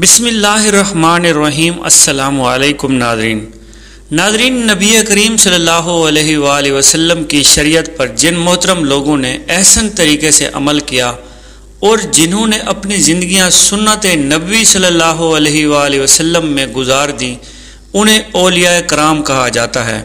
बिसमीम अल्लाम नादरीन। नबी करीम सल्लल्लाहु अलैहि वसल्लम की शरीयत पर जिन मोहतरम लोगों ने एहसन तरीके से अमल किया और जिन्होंने अपनी ज़िंदियाँ सुन्नत नबी सल्लल्लाहु अलैहि वसल्लम में गुजार दी, उन्हें ओलिया कराम कहा जाता है।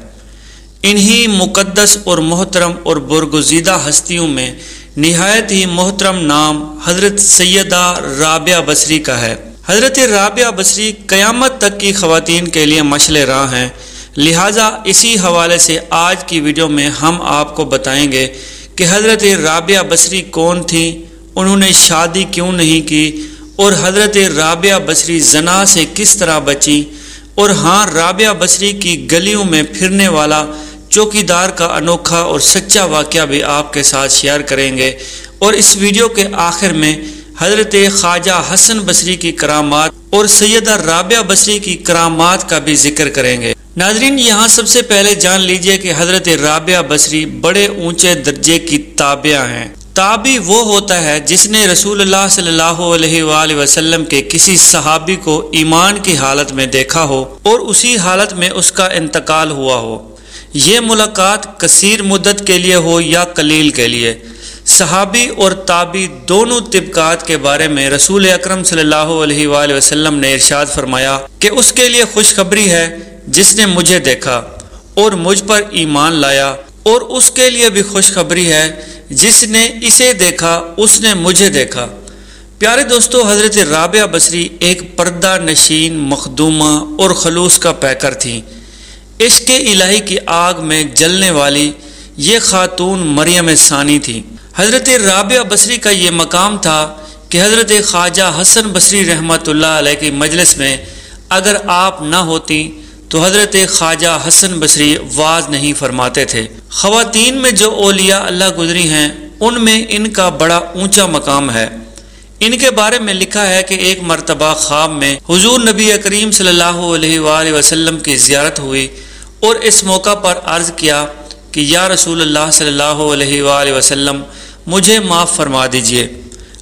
इन्हीं मुकद्दस और मोहतरम और बुरगुजीदा हस्तियों में नहायत ही मोहतरम नाम हज़रत सैदा राबिया बसरी का है। हज़रत राबिया बसरी क़यामत तक की खातन के लिए मशल राह हैं। लिहाजा इसी हवाले से आज की वीडियो में हम आपको बताएँगे कि हज़रत राबिया बसरी कौन थी, उन्होंने शादी क्यों नहीं की, और हज़रत राबिया बसरी जना से किस तरह बची, और हाँ राबिया बसरी की गलियों में फिरने वाला चौकीदार का अनोखा और सच्चा वाक़ भी आपके साथ शेयर करेंगे। और इस वीडियो के आखिर में हज़रत ख्वाजा हसन बसरी की करामात और सैदा राबिया बसरी की करामात का भी ज़िक्र करेंगे। नाजरीन, यहाँ सबसे पहले जान लीजिए कि हज़रत राबिया बसरी बड़े ऊँचे दर्जे की ताबिया हैं। ताबी वो होता है जिसने रसूल सल्लल्लाहु अलैहि वसल्लम के किसी सहाबी को ईमान की हालत में देखा हो और उसी हालत में उसका इंतकाल हुआ हो। ये मुलाकात कसीर मुद्दत के लिए हो या कलील के लिए? सहाबी और ताबी दोनों तिबकात के बारे में रसूल अक्रम वसल्लम ने इरशाद फरमाया कि उसके लिए खुशखबरी है जिसने मुझे देखा और मुझ पर ईमान लाया और उसके लिए भी खुशखबरी है जिसने इसे देखा, उसने मुझे देखा। प्यारे दोस्तों, हज़रत राबिया बसरी एक पर्दा नशीन मखदूमा और खलूस का पैकर थी। इसके इलाही की आग में जलने वाली ये खातून मरियम सानी थी। हज़रत राबिया बसरी का ये मकाम था कि हज़रत ख्वाजा हसन बसरी रहमत की मजलिस में अगर आप ना होती तो हज़रत ख्वाजा हसन बसरी वाज नहीं फरमाते थे। ख़वातीन में जो ओलिया अल्लाह गुजरी हैं, उनमें इनका बड़ा ऊँचा मकाम है। इनके बारे में लिखा है कि एक मरतबा ख्वाब में हुजूर नबी करीम सल्लल्लाहु अलैहि वसल्लम की ज़ियारत हुई और इस मौका पर अर्ज़ किया कि या रसूल अल्लाह सल्लल्लाहु अलैहि वसल्लम, मुझे माफ़ फरमा दीजिए।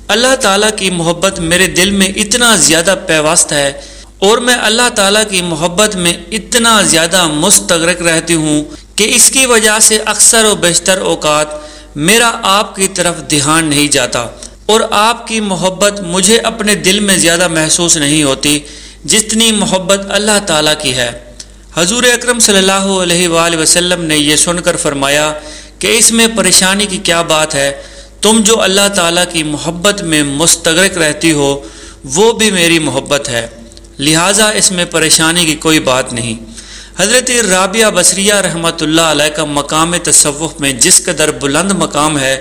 अल्लाह ताला की मोहब्बत मेरे दिल में इतना ज़्यादा पैवस्त है और मैं अल्लाह ताला की मोहब्बत में इतना ज़्यादा मुस्तरक रहती हूँ कि इसकी वजह से अक्सर व बेशतर अवकात मेरा आपकी तरफ़ ध्यान नहीं जाता और आपकी मोहब्बत मुझे अपने दिल में ज़्यादा महसूस नहीं होती जितनी मोहब्बत अल्लाह ताला की है। हजूर अक्रम वसल्लम ने यह सुनकर फरमाया कि इसमें परेशानी की क्या बात है? तुम जो अल्लाह ताला की मोहब्बत में मुस्तरक रहती हो, वो भी मेरी मोहब्बत है। लिहाजा इसमें परेशानी की कोई बात नहीं। हज़रत राबिया बसरिया रहमत का मकाम तसवुफ़ में जिस कदर बुलंद मकाम है,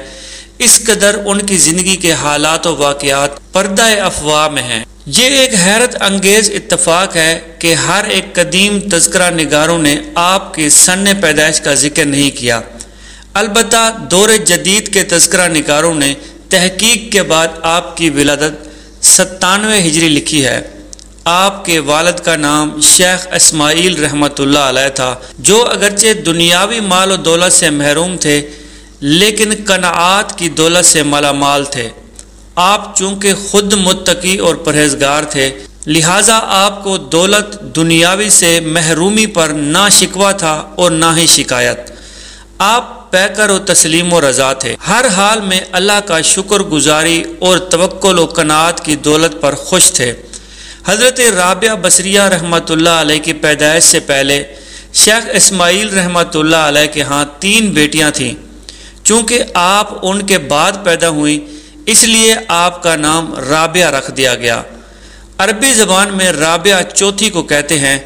इस कदर उनकी ज़िंदगी के हालात व पर्दा अफवाह में हैं। ये एक हैरत अंगेज़ इतफ़ाक़ है कि हर एक कदीम तस्करा निगारों ने आपके सन पैदाइश का ज़िक्र नहीं किया। अलबत् दौर जदीद के तस्करा निकारों ने तहकीक के बाद आपकी विलादत सत्तानवे हिजरी लिखी है। आपके वालद का नाम शेख इसमाइल रहमत था, जो अगरचे दुनियावी माल और दौलत से महरूम थे, लेकिन कनात की दौलत से मालामाल थे। आप चूँकि खुद मुत्तकी और परहेजगार थे, लिहाजा आपको दौलत दुनियावी से महरूमी पर ना शिकवा था और ना ही शिकायत। आप पैकर और तस्लीम व रजा थे। हर हाल में अल्लाह का शुक्र गुजारी और तवक्ल कनात की दौलत पर खुश थे। हज़रत राबिया बसरिया रहमत की पैदाइश से पहले शेख इसमाइल रहमत के यहाँ तीन बेटियाँ थीं। चूँकि आप उनके बाद पैदा हुई इसलिए आपका नाम राबिया रख दिया गया। अरबी ज़बान में राबिया चौथी को कहते हैं।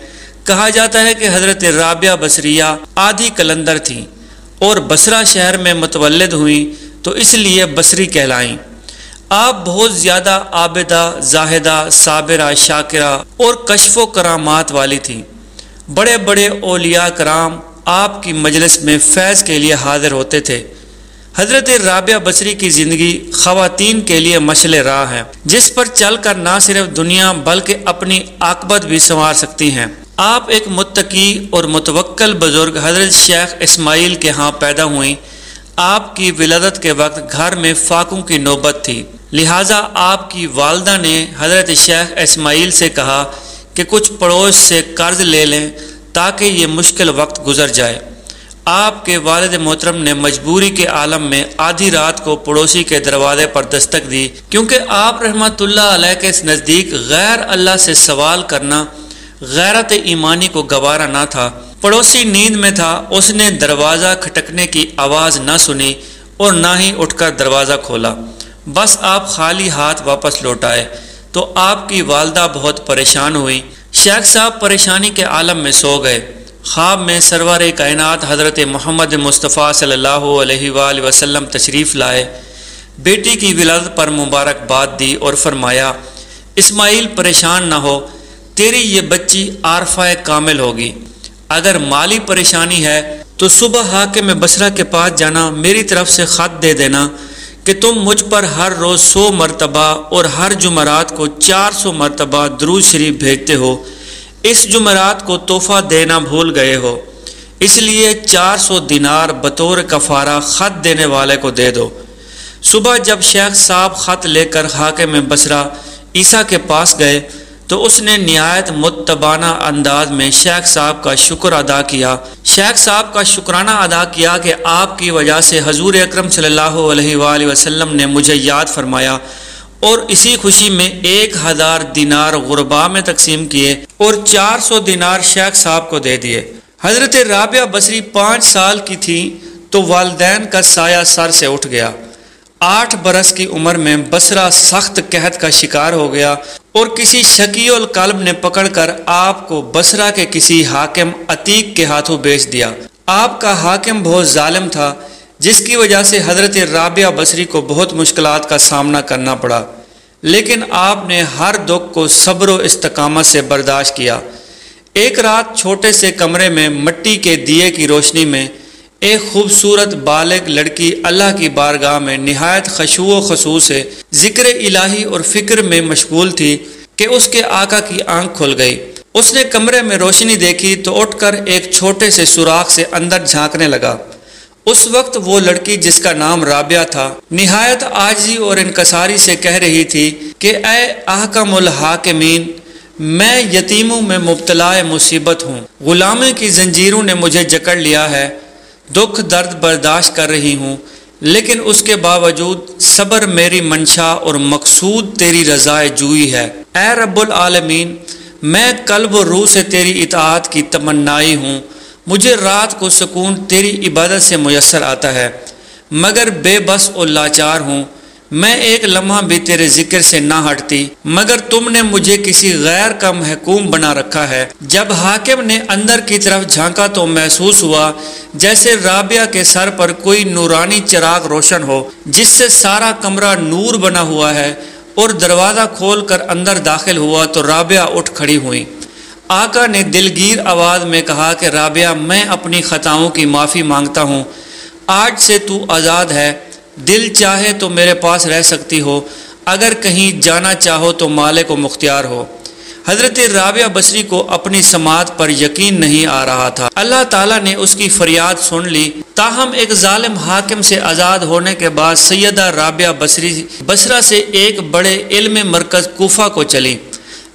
कहा जाता है कि हज़रत राबिया बसरिया आधी कलंदर थीं और बसरा शहर में मुतवलद हुई तो इसलिए बसरी कहलाई। आप बहुत ज़्यादा आबिदा, जाहिदा, साबिरा, शाकिरा और कशफ़ो करामात वाली थी। बड़े बड़े ओलिया कराम आपकी मजलिस में फैज़ के लिए हाजिर होते थे। हज़रत राबिया बसरी की ज़िंदगी खातन के लिए मशल राह है, जिस पर चल कर ना सिर्फ़ दुनिया बल्कि अपनी आकबत भी संवार सकती हैं। आप एक मुत्तकी और मुतवक्ल बुज़ुर्ग हज़रत शेख इस्माइल के यहाँ पैदा हुई। आपकी विलादत के वक्त घर में फाकों की नौबत थी। लिहाजा आपकी वालदा ने हज़रत शेख इसमाइल से कहा कि कुछ पड़ोस से कर्ज ले लें ताकि ये मुश्किल वक्त गुजर जाए। आपके वालद मोहतरम ने मजबूरी के आलम में आधी रात को पड़ोसी के दरवाजे पर दस्तक दी, क्योंकि आप रहमतुल्लाह के नज़दीक गैर अल्लाह से सवाल करना गैरत ईमानी को गवारा ना था। पड़ोसी नींद में था, उसने दरवाज़ा खटकने की आवाज़ ना सुनी और ना ही उठकर दरवाज़ा खोला। बस आप खाली हाथ वापस लौट आए तो आपकी वालदा बहुत परेशान हुई। शेख साहब परेशानी के आलम में सो गए। ख्वाब में सरवर कायनात हज़रत मोहम्मद मुस्तफ़ा सल्लल्लाहु अलैहि वसल्लम तशरीफ़ लाए। बेटी की विलादत पर मुबारकबाद दी और फरमाया, इस्माइल, परेशान ना हो, तेरी ये बच्ची आरफा कामिल होगी। अगर माली परेशानी है तो सुबह हाके में बसरा के पास जाना मेरी तरफ़ से ख़त दे देना कि तुम मुझ पर हर रोज़ सौ मरतबा और हर जुमरात को चार सौ मरतबा दरूज शरीफ भेजते हो। इस जुमरात को तोहफा देना भूल गए हो। इसलिए चार सौ दिनार बतौर कफारा ख़त देने वाले को दे दो। सुबह जब शेख साहब ख़त लेकर हाके में बसरा, ईसा के पास गए तो उसने नहायत मुतबाना अंदाज में शेख साहब का शुक्र अदा किया। शेख साहब का शुक्राना अदा किया कि आपकी वजह से हजूर अक्रम अलैहि वसल्लम ने मुझे याद फरमाया। और इसी खुशी में एक हज़ार दिनार गुरबा में तकसीम किए और चार सौ दिनार शेख साहब को दे दिए। हज़रत राबिया बसरी पाँच साल की थी तो वालदेन का साया सर से उठ गया। आठ बरस की उम्र में बसरा सख्त कहत का शिकार हो गया और किसी शकील कल्ब ने पकड़कर आपको बसरा के किसी हाकिम अतीक के हाथों बेच दिया। आपका हाकिम बहुत जालिम था जिसकी वजह से हज़रत राबिया बसरी को बहुत मुश्किल का सामना करना पड़ा। लेकिन आपने हर दुख को सब्र इस्तकामत से बर्दाश्त किया। एक रात छोटे से कमरे में मट्टी के दिए की रोशनी में एक खूबसूरत बालक लड़की अल्लाह की बारगाह में नहायत खशु खसू से ज़िक्र इलाही और फ़िक्र में मशगूल थी कि उसके आका की आँख खुल गई। उसने कमरे में रोशनी देखी तो उठकर एक छोटे से सुराख से अंदर झांकने लगा। उस वक्त वो लड़की जिसका नाम राबिया था, निहायत आजी और इनकसारी से कह रही थी कि ए आहकमुल हाकिमीन, मैं यतीमों में मुबतला मुसीबत हूँ। गुलामी की जंजीरों ने मुझे जकड़ लिया है, दुख दर्द बर्दाश्त कर रही हूँ, लेकिन उसके बावजूद सब्र मेरी मंशा और मकसूद तेरी रज़ाए जुई है। ए रब्बुल आलमीन, मैं कल्ब रूह से तेरी इतात की तमन्नाई हूँ मुझे रात को सुकून तेरी इबादत से मैसर आता है। मगर बेबस और लाचार हूँ। मैं एक लम्हा भी तेरे ज़िक्र से ना हटती। मगर तुमने मुझे किसी गैर का महकूम बना रखा है। जब हाकिम ने अंदर की तरफ़ झांका तो महसूस हुआ, जैसे राबिया के सर पर कोई नूरानी चिराग रोशन हो, जिससे सारा कमरा नूर बना हुआ है और दरवाज़ा खोल कर अंदर दाखिल हुआ तो राबिया उठ खड़ी हुई। आका ने दिलगीर आवाज़ में कहा कि, राबिया, मैं अपनी ख़ताओं की माफ़ी माँगता हूँ। आज से तू आज़ाद है। दिल चाहे तो मेरे पास रह सकती हो। अगर कहीं जाना चाहो तो माले को मुख्तियार हो। हज़रत राबिया बसरी को अपनी समात पर यकीन नहीं आ रहा था। अल्लाह ताला ने उसकी फरियाद सुन ली। ताहम एक जालिम हाकिम से आज़ाद होने के बाद सैदा राबिया बसरी, बसरा से एक बड़े इल्म मरकज़ कोफा को चली।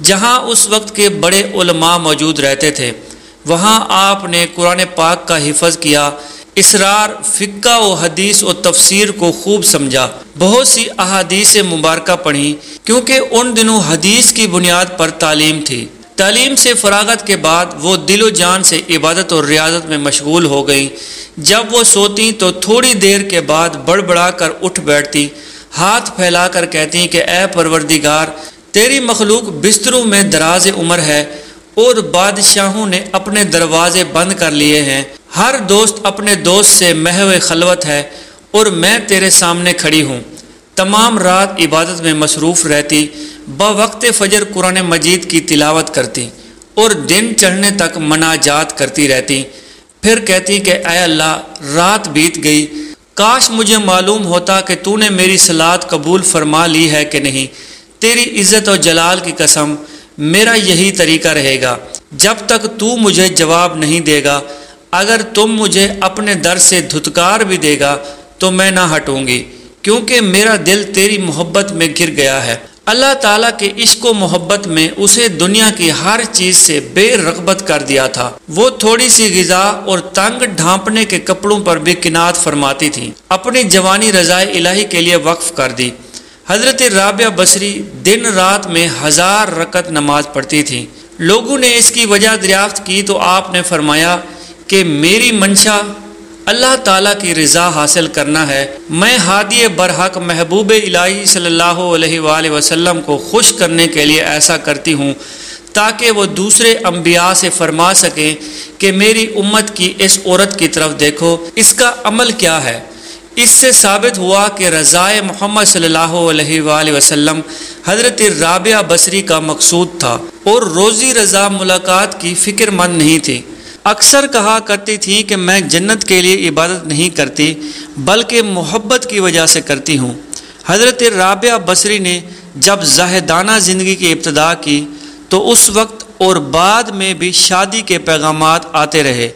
जहाँ उस वक्त के बड़े उलमा मौजूद रहते थे, वहाँ आपने कुरान पाक का हिफज किया। इसरार फ़िक्का व हदीस और तफसीर को खूब समझा। बहुत सी अहादीस मुबारक पढ़ी, क्योंकि उन दिनों हदीस की बुनियाद पर तालीम थी। तालीम से फरागत के बाद वो दिलो जान से इबादत और रियाजत में मशगूल हो गई। जब वो सोती तो थोड़ी देर के बाद बड़बड़ा कर उठ बैठती। हाथ फैला कर कहती कि, ए परवरदिगार तेरी मखलूक बिस्तरों में दराज उम्र है, और बादशाहों ने अपने दरवाजे बंद कर लिए हैं। हर दोस्त अपने दोस्त से महव खलवत है, और मैं तेरे सामने खड़ी हूँ। तमाम रात इबादत में मसरूफ़ रहती ब वक्त फ़जर कुरान मजीद की तिलावत करती, और दिन चढ़ने तक मनाजात करती रहती। फिर कहती कि अय अल्लाह, रात बीत गई। काश मुझे मालूम होता कि तूने मेरी सलाद कबूल फरमा ली है कि नहीं। तेरी इज़्ज़त और जलाल की कसम, मेरा यही तरीका रहेगा। जब तक तू मुझे जवाब नहीं देगा, अगर तुम मुझे अपने दर से धुतकार भी देगा तो मैं ना हटूँगी, क्योंकि मेरा दिल तेरी मोहब्बत में गिर गया है। अल्लाह ताला के इश्क मोहब्बत में उसे दुनिया की हर चीज़ से बेरगबत कर दिया था। वो थोड़ी सी गजा और तंग ढांपने के कपड़ों पर भी किनात फरमाती थी। अपनी जवानी रजाए इलाही के लिए वक्फ कर दी। हज़रत राबिया बसरी दिन रात में हज़ार रकत नमाज़ पढ़ती थी। लोगों ने इसकी वजह दरियाफ्त की तो आपने फरमाया कि मेरी मंशा अल्लाह ताला की रज़ा हासिल करना है। मैं हादी बरहक महबूब इलाही सल्लल्लाहु अलैहि वसल्लम को खुश करने के लिए ऐसा करती हूँ, ताकि वो दूसरे अम्बिया से फरमा सकें कि मेरी उम्मत की इस औरत की तरफ़ देखो, इसका अमल क्या है? इससे साबित हुआ कि रज़ाए मोहम्मद सल्लल्लाहु अलैहि वसल्लम हज़रत राबिया बसरी का मकसूद था और रोज़ी रज़ा मुलाकात की फ़िक्रमंद नहीं थी। अक्सर कहा करती थी कि मैं जन्नत के लिए इबादत नहीं करती, बल्कि मोहब्बत की वजह से करती हूँ। हज़रत राबिया बसरी ने जब जाहदाना ज़िंदगी की इब्तदा की तो उस वक्त और बाद में भी शादी के पैगाम आते रहे,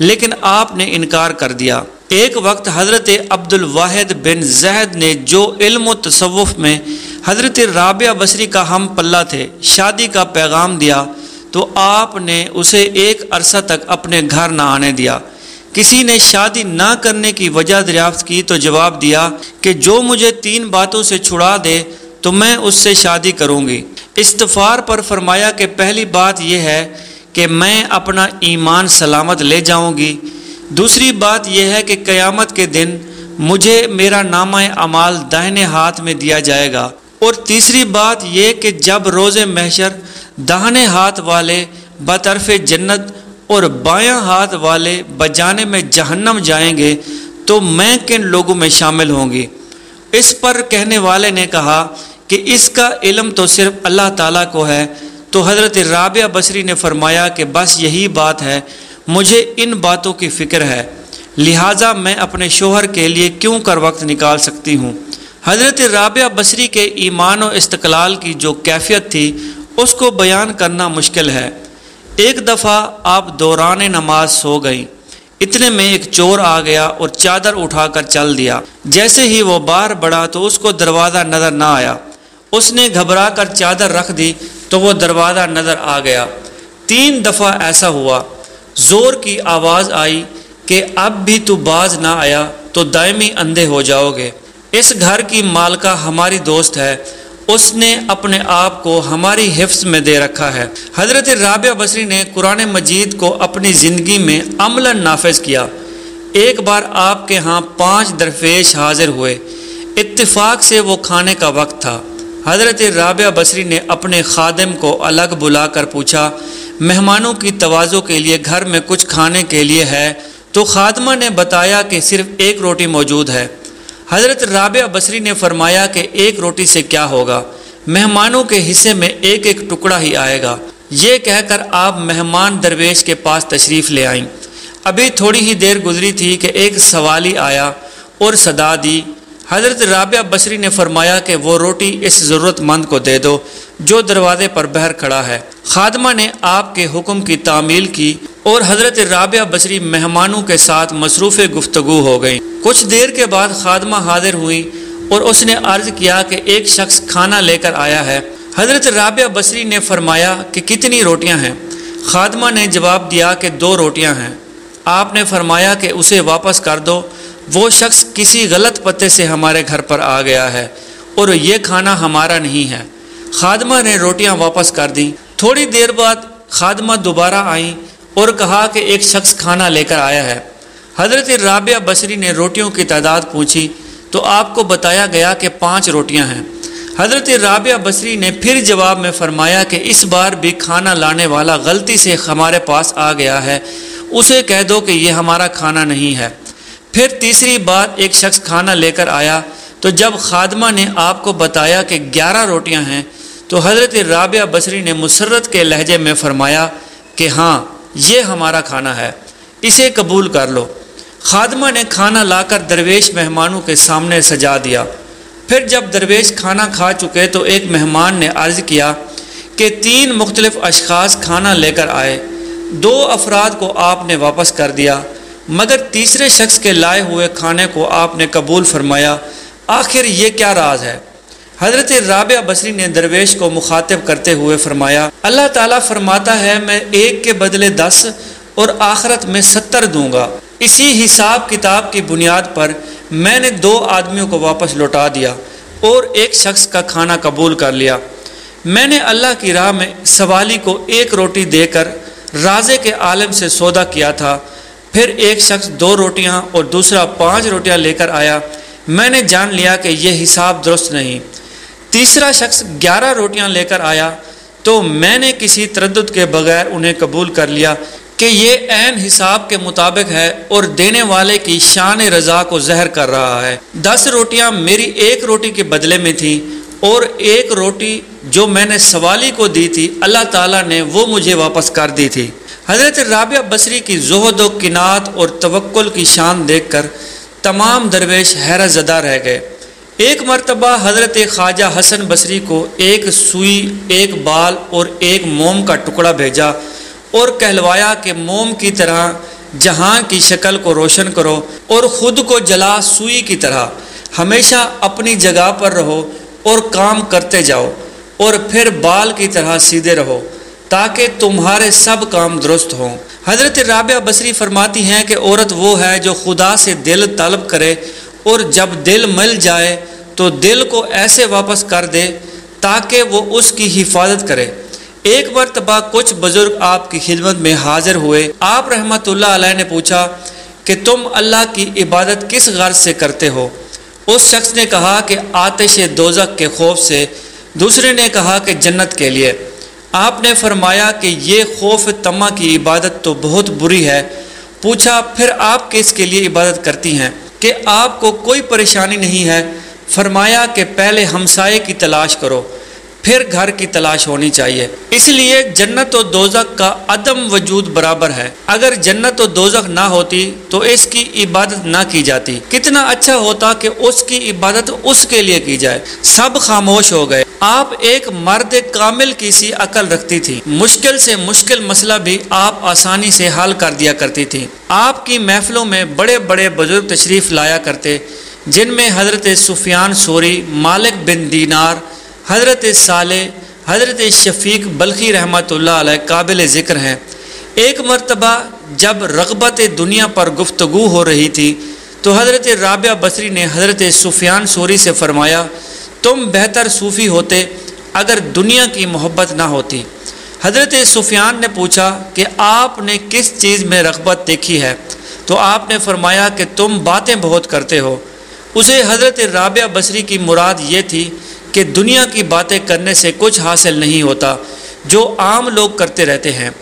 लेकिन आपने इनकार कर दिया। एक वक्त हज़रत अब्दुल वाहिद बिन जहद ने जो इल्म तसवुफ़ में हज़रत राबिया बसरी का हम पल्ला थे, शादी का पैगाम दिया तो आपने उसे एक अरसा तक अपने घर ना आने दिया। किसी ने शादी ना करने की वजह दरियाफ्त की तो जवाब दिया कि जो मुझे तीन बातों से छुड़ा दे तो मैं उससे शादी करूँगी। इस्तफार पर फरमाया कि पहली बात यह है कि मैं अपना ईमान सलामत ले जाऊँगी दूसरी बात यह है कि क़यामत के दिन मुझे मेरा नाम अमाल दाहिने हाथ में दिया जाएगा। और तीसरी बात यह कि जब रोज़ महशर दाहने हाथ वाले बतरफ जन्नत और बायां हाथ वाले बजाने में जहन्नम जाएँगे तो मैं किन लोगों में शामिल होंगी? इस पर कहने वाले ने कहा कि इसका इलम तो सिर्फ़ अल्लाह ताला को है। तो हज़रत राबिया बसरी ने फरमाया कि बस यही बात है मुझे इन बातों की फ़िक्र है, लिहाजा मैं अपने शोहर के लिए क्यों कर वक्त निकाल सकती हूँ? हज़रत राबिया बसरी के ईमान और इस्तकलाल की जो कैफियत थी, उसको बयान करना मुश्किल है। एक दफ़ा आप दौरान नमाज़ सो गई। इतने में एक चोर आ गया और चादर उठाकर चल दिया। जैसे ही वो बाहर बढ़ा तो उसको दरवाज़ा नज़र ना आया। उसने घबरा कर चादर रख दी तो वो दरवाज़ा नज़र आ गया। तीन दफ़ा ऐसा हुआ। ज़ोर की आवाज़ आई कि अब भी तू बाज ना आया तो दायमी अंधे हो जाओगे। इस घर की मालका हमारी दोस्त है। उसने अपने आप को हमारी हिफ्स में दे रखा है। हज़रत राबिया बसरी ने कुरान मजीद को अपनी ज़िंदगी में अमला नाफज किया। एक बार आपके यहाँ पाँच दरवेश हाजिर हुए। इत्तेफाक से वो खाने का वक्त था। हज़रत राबिया बसरी ने अपने खादम को अलग बुलाकर पूछा मेहमानों की तोज़ो के लिए, घर में कुछ खाने के लिए है तो खादमा ने बताया कि सिर्फ़ एक रोटी मौजूद है। हज़रत राबिया बसरी ने फरमाया कि एक रोटी से क्या होगा? मेहमानों के हिस्से में एक एक टुकड़ा ही आएगा। ये कहकर आप मेहमान दरवेश के पास तशरीफ़ ले आईं। अभी थोड़ी ही देर गुजरी थी कि एक सवाली आया और सदा दी। हज़रत राबिया बसरी ने फरमाया कि वो रोटी इस ज़रूरतमंद को दे दो, जो दरवाजे पर बहर खड़ा है। खादमा ने आपके हुक्म की तामील की और हज़रत राबिया बसरी मेहमानों के साथ मसरूफ़ गुफ्तु हो गई। कुछ देर के बाद खादमा हाजिर हुई और उसने अर्ज़ किया कि एक शख्स खाना लेकर आया है। हज़रत राबिया बसरी ने फरमाया कि कितनी रोटियाँ हैं? खादमा ने जवाब दिया कि दो रोटियाँ हैं। आपने फरमाया कि उसे वापस कर दो वो शख्स किसी गलत पते से हमारे घर पर आ गया है और ये खाना हमारा नहीं है। खादमा ने रोटियाँ वापस कर दी। थोड़ी देर बाद खादमा दोबारा आई और कहा कि एक शख्स खाना लेकर आया है। हज़रत राबिया बसरी ने रोटियों की तादाद पूछी तो आपको बताया गया कि पाँच रोटियाँ हैं। हज़रत राबिया बसरी ने फिर जवाब में फरमाया कि इस बार भी खाना लाने वाला गलती से हमारे पास आ गया है। उसे कह दो कि यह हमारा खाना नहीं है। फिर तीसरी बार एक शख्स खाना लेकर आया। तो जब खादमा ने आपको बताया कि ग्यारह रोटियाँ हैं तो हज़रत राबिया बसरी ने मुसरत के लहजे में फरमाया कि हाँ ये हमारा खाना है, इसे कबूल कर लो। खादमा ने खाना लाकर दरवेश मेहमानों के सामने सजा दिया। फिर जब दरवेश खाना खा चुके तो एक मेहमान ने अर्ज़ किया कि तीन मुख्तलिफ़ अशखास खाना लेकर आए। दो अफराद को आपने वापस कर दिया। मगर तीसरे शख्स के लाए हुए खाने को आपने कबूल फरमाया, आखिर ये क्या राज है? हज़रत राबिया बसरी ने दरवेश को मुखातिब करते हुए फरमाया, अल्लाह ताला फरमाता है, मैं एक के बदले दस और आखरत में सत्तर दूँगा। इसी हिसाब किताब की बुनियाद पर मैंने दो आदमियों को वापस लौटा दिया और एक शख्स का खाना कबूल कर लिया। मैंने अल्लाह की राह में सवाली को एक रोटी देकर राजे के आलम से सौदा किया था। फिर एक शख्स दो रोटियाँ और दूसरा पाँच रोटियाँ लेकर आया। मैंने जान लिया कि यह हिसाब दुरुस्त नहीं। तीसरा शख्स ग्यारह रोटियाँ लेकर आया तो मैंने किसी तरद के बगैर उन्हें कबूल कर लिया कि ये एन हिसाब के मुताबिक है और देने वाले की शान रज़ा को जहर कर रहा है। दस रोटियाँ मेरी एक रोटी के बदले में थी और एक रोटी जो मैंने सवाली को दी थी, अल्लाह ताला ने वो मुझे वापस कर दी थी। हज़रत राबिया बसरी की जहद व किनात और तवक्ल की शान देखकर तमाम दरवेश हैरत ज़दा रह गए। एक मरतबा हज़रत ख्वाजा हसन बसरी को एक सुई, एक बाल और एक मोम का टुकड़ा भेजा और कहलवाया कि, मोम की तरह जहाँ की शक्ल को रोशन करो और ख़ुद को जला सुई की तरह। हमेशा अपनी जगह पर रहो और काम करते जाओ और फिर बाल की तरह सीधे रहो। ताकि तुम्हारे सब काम दुरुस्त हों। हज़रत राबिया बसरी फरमाती हैं कि औरत वो है जो खुदा से दिल तलब करे और जब दिल मिल जाए तो दिल को ऐसे वापस कर दे ताकि वो उसकी हिफाजत करे। एक मरतबा कुछ बुज़ुर्ग आपकी खिदमत में हाजिर हुए। आप रहमत ने पूछा कि तुम अल्लाह की इबादत किस गर्ज से करते हो? उस शख्स ने कहा कि आतिश दोजक के खौफ से। दूसरे ने कहा कि जन्नत के लिए। आपने फरमाया कि ये खौफ तमा की इबादत तो बहुत बुरी है। पूछा, फिर आप किस के लिए इबादत करती हैं? कि आपको कोई परेशानी नहीं है। फरमाया कि पहले हमसाए की तलाश करो। फिर घर की तलाश होनी चाहिए। इसलिए जन्नत और दोजक का अदम वजूद बराबर है। अगर जन्नत और दोजक ना होती तो इसकी इबादत ना की जाती। कितना अच्छा होता कि उसकी इबादत उसके लिए की जाए। सब खामोश हो गए। आप एक मर्द कामिल की सी अकल रखती थी। मुश्किल से मुश्किल मसला भी आप आसानी से हल कर दिया करती थी। आपकी महफिलों में बड़े बड़े बुज़ुर्ग तशरीफ़ लाया करते, जिनमें हज़रत सुफियान सोरी, मालिक बिन दीनार हज़रत साल, हज़रत शफ़ीक बल्कि रहमत काबिल ज़िक्र हैं। एक मरतबा जब रगबत दुनिया पर गुफ्तु हो रही थी तो हज़रत राबिया बसरी ने हज़रत सुफियान सोरी से फरमाया, तुम बेहतर सूफ़ी होते अगर दुनिया की मोहब्बत ना होती। हज़रत सुफियान ने पूछा कि आपने किस चीज़ में रगबत देखी है? तो आपने फरमाया कि तुम बातें बहुत करते हो। उसे हज़रत राबिया बसरी की मुराद ये थी कि दुनिया की बातें करने से कुछ हासिल नहीं होता, जो आम लोग करते रहते हैं।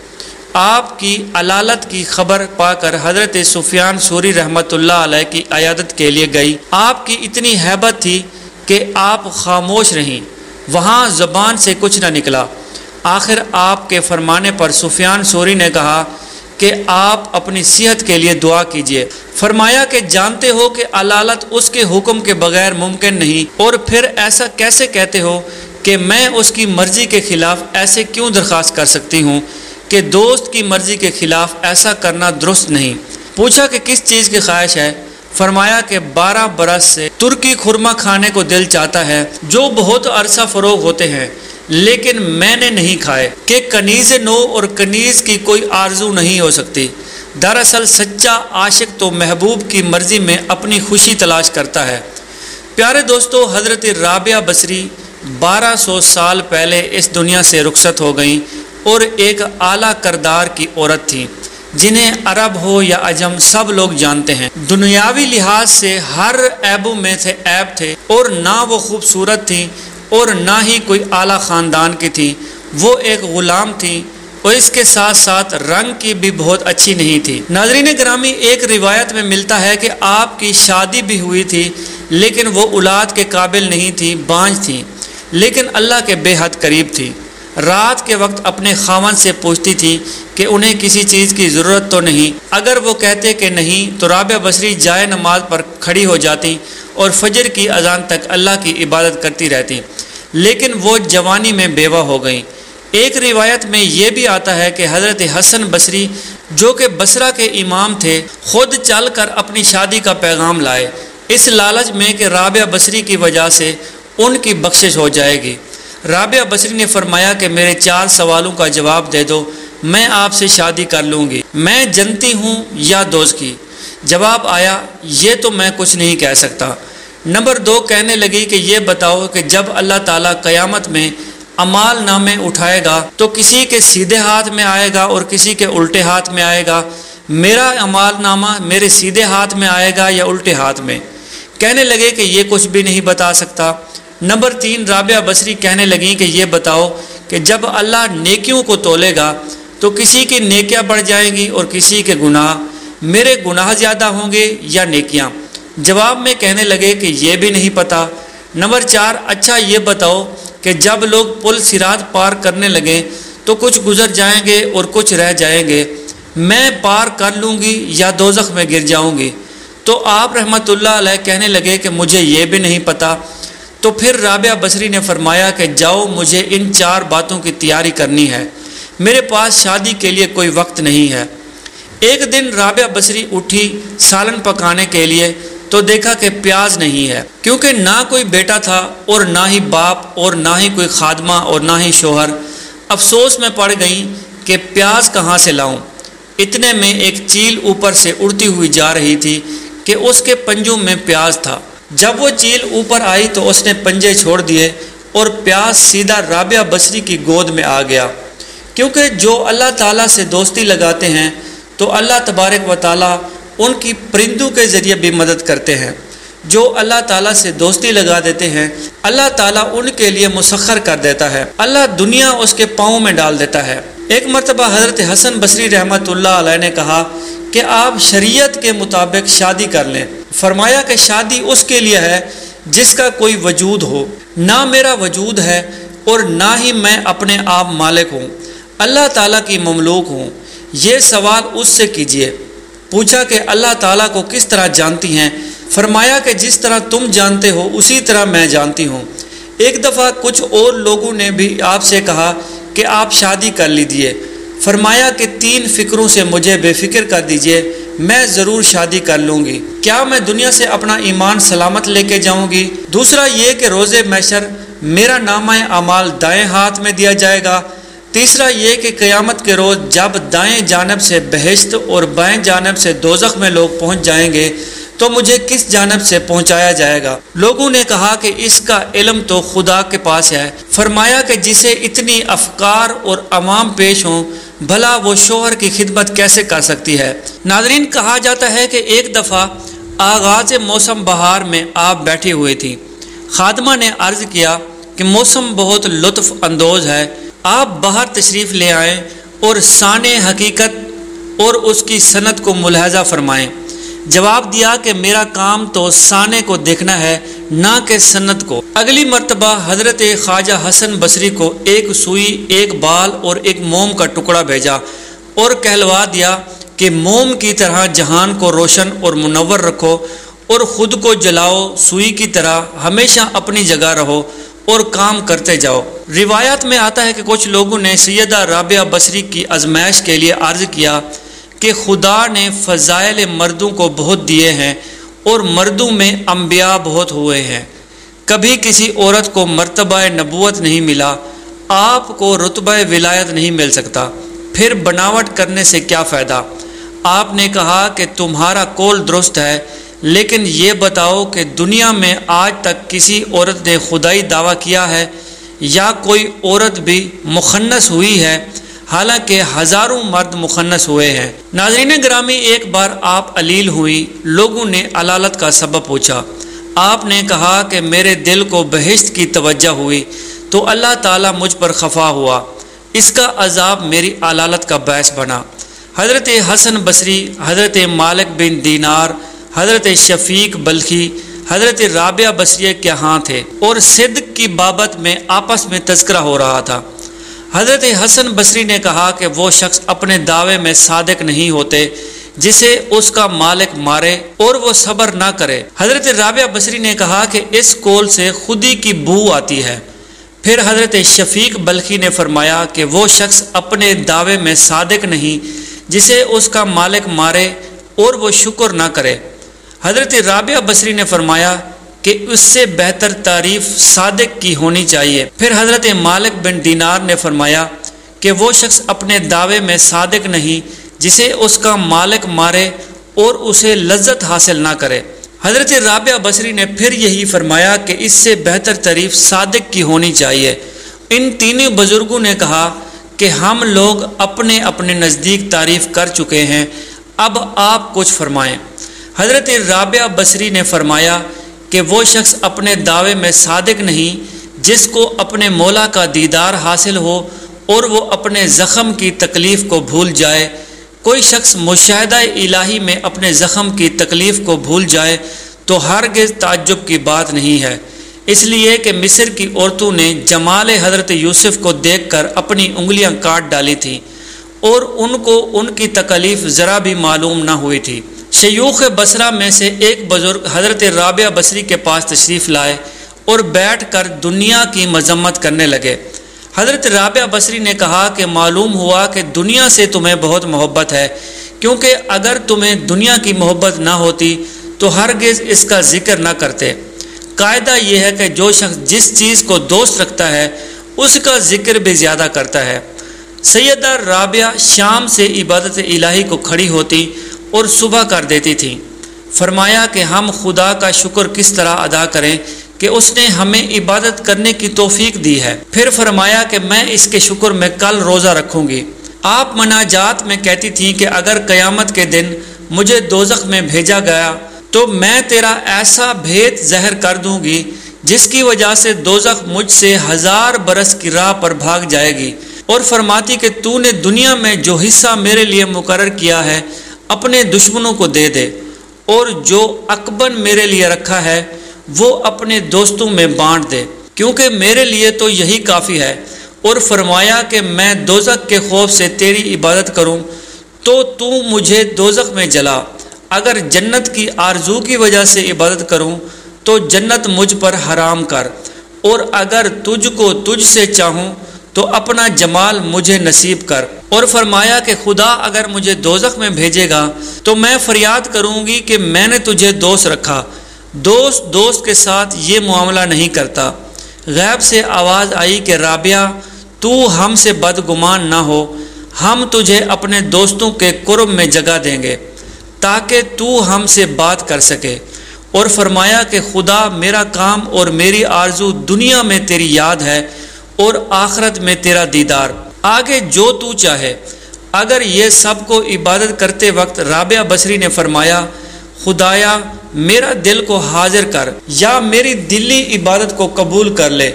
आपकी अलालत की खबर पाकर हज़रत सुफियान सूरी रहमत की अयादत के लिए गई। आपकी इतनी हैबत थी कि आप खामोश रहीं, वहाँ ज़बान से कुछ न निकला। आखिर आपके फरमाने पर सुफियान सूरी ने कहा कि आप अपनी सेहत के लिए दुआ कीजिए। फरमाया कि जानते हो कि अलालत उसके हुक्म के बगैर मुमकिन नहीं। और फिर ऐसा कैसे कहते हो कि मैं उसकी मर्ज़ी के ख़िलाफ़ ऐसे क्यों दरख्वास्त कर सकती हूँ कि दोस्त की मर्ज़ी के ख़िलाफ़ ऐसा करना दुरुस्त नहीं? पूछा कि किस चीज़ की ख्वाहिश है? फरमाया कि बारह बरस से तुर्की खुरमा खाने को दिल चाहता है, जो बहुत अरसा फ़रोग होते हैं। लेकिन मैंने नहीं खाए कि कनीज़ नो और कनीज़ की कोई आरज़ू नहीं हो सकती। दरअसल सच्चा आशिक तो महबूब की मर्ज़ी में अपनी खुशी तलाश करता है। प्यारे दोस्तों, हज़रत राबिया बसरी 1200 साल पहले इस दुनिया से रुखसत हो गई और एक आला करदार की औरत थी, जिन्हें अरब हो या अजम सब लोग जानते हैं। दुनियावी लिहाज से हर ऐबों में से ऐब थे और ना वो खूबसूरत थी और ना ही कोई आला ख़ानदान की थी। वो एक ग़ुलाम थी और इसके साथ साथ रंग की भी बहुत अच्छी नहीं थी। नाजरीन ग्रामी, एक रिवायत में मिलता है कि आपकी शादी भी हुई थी, लेकिन वो औलाद के काबिल नहीं थी, बांझ थी। लेकिन अल्लाह के बेहद करीब थी। रात के वक्त अपने खावन से पूछती थी कि उन्हें किसी चीज़ की ज़रूरत तो नहीं। अगर वो कहते कि नहीं तो राब बसरी जाए नमाज़ पर खड़ी हो जाती और फजर की अजान तक अल्लाह की इबादत करती रहती। लेकिन वो जवानी में बेवा हो गई। एक रिवायत में ये भी आता है कि हज़रत हसन बसरी, जो कि बसरा के इमाम थे, खुद चल कर अपनी शादी का पैगाम लाए। इस लालच में कि राबिया बसरी की वजह से उनकी बख्शिश हो जाएगी। राबिया बसरी ने फरमाया कि मेरे चार सवालों का जवाब दे दो, मैं आपसे शादी कर लूँगी। मैं जनती हूँ या दोस्त की? जवाब आया, ये तो मैं कुछ नहीं कह सकता। नंबर दो कहने लगी कि ये बताओ कि जब अल्लाह ताला क़यामत में अमाल नामे उठाएगा तो किसी के सीधे हाथ में आएगा और किसी के उल्टे हाथ में आएगा? मेरा अमाल नामा मेरे सीधे हाथ में आएगा या उल्टे हाथ में? कहने लगे कि ये कुछ भी नहीं बता सकता। नंबर तीन, राबिया बसरी कहने लगी कि ये बताओ कि जब अल्लाह नेकियों को तोलेगा तो किसी की नेकियाँ बढ़ जाएँगी और किसी के गुनाह, मेरे गुनाह ज़्यादा होंगे या नेकियाँ? जवाब में कहने लगे कि ये भी नहीं पता। नंबर चार अच्छा ये बताओ कि जब लोग पुल सिरात पार करने लगें तो कुछ गुजर जाएँगे और कुछ रह जाएँगे। मैं पार कर लूँगी या दोजख में गिर जाऊँगी? तो आप रहमतुल्लाह कहने लगे कि मुझे ये भी नहीं पता। तो फिर राबिया बसरी ने फरमाया कि जाओ, मुझे इन चार बातों की तैयारी करनी है। मेरे पास शादी के लिए कोई वक्त नहीं है। एक दिन राबिया बसरी उठी सालन पकाने के लिए तो देखा कि प्याज नहीं है, क्योंकि ना कोई बेटा था और ना ही बाप और ना ही कोई खादमा और ना ही शोहर। अफसोस में पड़ गई कि प्याज कहाँ से लाऊं। इतने में एक चील ऊपर से उड़ती हुई जा रही थी कि उसके पंजों में प्याज था। जब वो चील ऊपर आई तो उसने पंजे छोड़ दिए और प्यास सीधा राबिया बसरी की गोद में आ गया। क्योंकि जो अल्लाह ताला से दोस्ती लगाते हैं तो अल्लाह तबारक व ताली उनकी परिंदों के ज़रिए भी मदद करते हैं। जो अल्लाह ताला से दोस्ती लगा देते हैं, अल्लाह ताला उनके लिए मुसखर कर देता है। अल्लाह दुनिया उसके पाँव में डाल देता है। एक मरतबा हज़रत हसन बसरी रहमत ने कहा कि आप शरीयत के मुताबिक शादी कर लें। फरमाया कि शादी उसके लिए है जिसका कोई वजूद हो। ना मेरा वजूद है और ना ही मैं अपने आप मालिक हूँ। अल्लाह ताला की ममलूक हूँ। ये सवाल उससे कीजिए। पूछा कि अल्लाह ताला को किस तरह जानती हैं? फरमाया कि जिस तरह तुम जानते हो, उसी तरह मैं जानती हूँ। एक दफ़ा कुछ और लोगों ने भी आपसे कहा कि आप शादी कर लीजिए। फरमाया कि तीन फ़िक्रों से मुझे बेफिक्र कर दीजिए, मैं ज़रूर शादी कर लूँगी। क्या मैं दुनिया से अपना ईमान सलामत लेके जाऊँगी? दूसरा ये कि रोज़े मैशर मेरा नामा अमाल दाएँ हाथ में दिया जाएगा। तीसरा ये कि क़यामत के रोज़ जब दाएँ जानब से बहश्त और बाएँ जानब से दोजख में लोग पहुँच जाएँगे तो मुझे किस जानब से पहुँचाया जाएगा? लोगों ने कहा कि इसका इलम तो खुदा के पास है। फरमाया कि जिसे इतनी अफकार और अवाम पेश हों भला वो शोहर की खिदमत कैसे कर सकती है? नाजरीन, कहा जाता है कि एक दफ़ा आगाज़ मौसम बहार में आप बैठी हुई थी। खादमा ने अर्ज़ किया कि मौसम बहुत लुत्फ़ अंदोज़ है। आप बाहर तशरीफ़ ले आएँ और सान हकीकत और उसकी सनत को मुलहजा फरमाएँ। जवाब दिया कि मेरा काम तो साने को देखना है, ना कि सन्नत को। अगली मरतबा हज़रत ख्वाजा हसन बसरी को एक सुई, एक बाल और एक मोम का टुकड़ा भेजा और कहलवा दिया कि मोम की तरह जहान को रोशन और मुनवर रखो और ख़ुद को जलाओ, सुई की तरह हमेशा अपनी जगह रहो और काम करते जाओ। रिवायत में आता है कि कुछ लोगों ने सैदा राबिया बसरी की आजमाइश के लिए अर्ज़ किया कि खुदा ने फ़जाइल मर्दों को बहुत दिए हैं और मर्दों में अम्बिया बहुत हुए हैं। कभी किसी औरत को मरतबा नबूत नहीं मिला, आपको रुतब विलायत नहीं मिल सकता। फिर बनावट करने से क्या फ़ायदा? आपने कहा कि तुम्हारा कौल दुरुस्त है, लेकिन ये बताओ कि दुनिया में आज तक किसी औरत ने खुदाई दावा किया है या कोई औरत भी मुखन्नस हुई है? हालाँकि हज़ारों मर्द मुखन्नस हुए हैं। नाजरीन ग्रामी, एक बार आप अलील हुई, लोगों ने अलालत का सबब पूछा। आपने कहा कि मेरे दिल को बहिश्त की तवज्जो हुई तो अल्लाह ताला मुझ पर खफा हुआ। इसका अजाब मेरी अलालत का बैस बना। हज़रत हसन बसरी, हज़रत मालिक बिन दीनार, हज़रत शफीक बल्खी, हज़रत राबिया बसरिया के यहाँ थे, और सिद्ध की बाबत में आपस में तस्करा हो रहा था। हज़रत हसन बसरी ने कहा कि वो शख्स अपने दावे में सादक नहीं होते, जिसे उसका मालिक मारे और वो सब्र ना करे। हज़रत राबिया बसरी ने कहा कि इस कोल से खुदी की बू आती है। फिर हज़रत शफीक बल्कि ने फरमाया कि वो शख्स अपने दावे में सादक नहीं, जिसे उसका मालिक मारे और वो शुक्र ना करे। हज़रत राबिया बसरी ने फरमाया कि उससे बेहतर तारीफ़ सादिक की होनी चाहिए। फिर हज़रत मालिक बिन दीनार ने फरमाया कि वो शख्स अपने दावे में सादिक नहीं, जिसे उसका मालिक मारे और उसे लज्जत हासिल ना करे। हज़रत राबिया बसरी ने फिर यही फरमाया कि इससे बेहतर तारीफ़ सादिक की होनी चाहिए। इन तीनों बुज़ुर्गों ने कहा कि हम लोग अपने अपने नज़दीक तारीफ़ कर चुके हैं, अब आप कुछ फरमाएँ। हज़रत राबिया बसरी ने फरमाया कि वो शख्स अपने दावे में सादिक नहीं, जिसको अपने मौला का दीदार हासिल हो और वो अपने ज़ख़म की तकलीफ़ को भूल जाए, कोई शख्स मुशाह इलाही में अपने ज़ख़म की तकलीफ़ को भूल जाए तो हरगिज़ ताज्जुब की बात नहीं है। इसलिए कि मिस्र की औरतों ने जमाल हज़रत यूसुफ को देखकर अपनी उंगलियाँ काट डाली थीं और उनको उनकी तकलीफ़ ज़रा भी मालूम ना हुई थी। शयूख बसरा में से एक बुज़ुर्ग हज़रत राबिया बसरी के पास तशरीफ़ लाए और बैठ कर दुनिया की मजम्मत करने लगे। हज़रत राबिया बसरी ने कहा कि मालूम हुआ कि दुनिया से तुम्हें बहुत मोहब्बत है, क्योंकि अगर तुम्हें दुनिया की मोहब्बत ना होती तो हरगिज़ इसका ज़िक्र ना करते। कायदा यह है कि जो शख्स जिस चीज़ को दोस्त रखता है, उसका ज़िक्र भी ज़्यादा करता है। सैदा राबिया शाम से इबादत इलाही को खड़ी होती और सुबह कर देती थी। फरमाया कि हम खुदा का शुक्र किस तरह अदा करें कि उसने हमें इबादत करने की तोफीक दी है। फिर फरमाया कि मैं इसके शुक्र में कल रोज़ा रखूँगी। आप मनाजात में कहती थी कि अगर क़यामत के दिन मुझे दोजख में भेजा गया तो मैं तेरा ऐसा भेद जहर कर दूँगी, जिसकी वजह से दोजख मुझसे हज़ार बरस की राह पर भाग जाएगी। और फरमाती कि तूने दुनिया में जो हिस्सा मेरे लिए मुकर किया है अपने दुश्मनों को दे दे। और जो अकबन मेरे लिए रखा है, वो अपने दोस्तों में बांट दे। क्योंकि मेरे लिए तो यही काफ़ी है। और फरमाया कि मैं दोजक के खौफ से तेरी इबादत करूँ तो तू मुझे दोजक में जला। अगर जन्नत की आरज़ू की वजह से इबादत करूँ तो जन्नत मुझ पर हराम कर। और अगर तुझको तुझ से चाहूँ तो अपना जमाल मुझे नसीब कर। और फरमाया कि खुदा अगर मुझे दोजख में भेजेगा तो मैं फरियाद करूँगी कि मैंने तुझे दोस्त रखा। दोस्त दोस्त के साथ ये मामला नहीं करता। गैब से आवाज़ आई कि, राबिया, तू हमसे बदगुमान ना हो। हम तुझे अपने दोस्तों के कुर्ब में जगह देंगे, ताकि तू हमसे बात कर सके। और फरमाया कि, खुदा, मेरा काम और मेरी आरज़ू दुनिया में तेरी याद है। और आखरत में तेरा दीदार। आगे जो तू चाहे। अगर ये सबको इबादत करते वक्त राबिया बसरी ने फरमाया, खुदाया, मेरा दिल को हाजिर कर या मेरी दिल्ली इबादत को कबूल कर ले।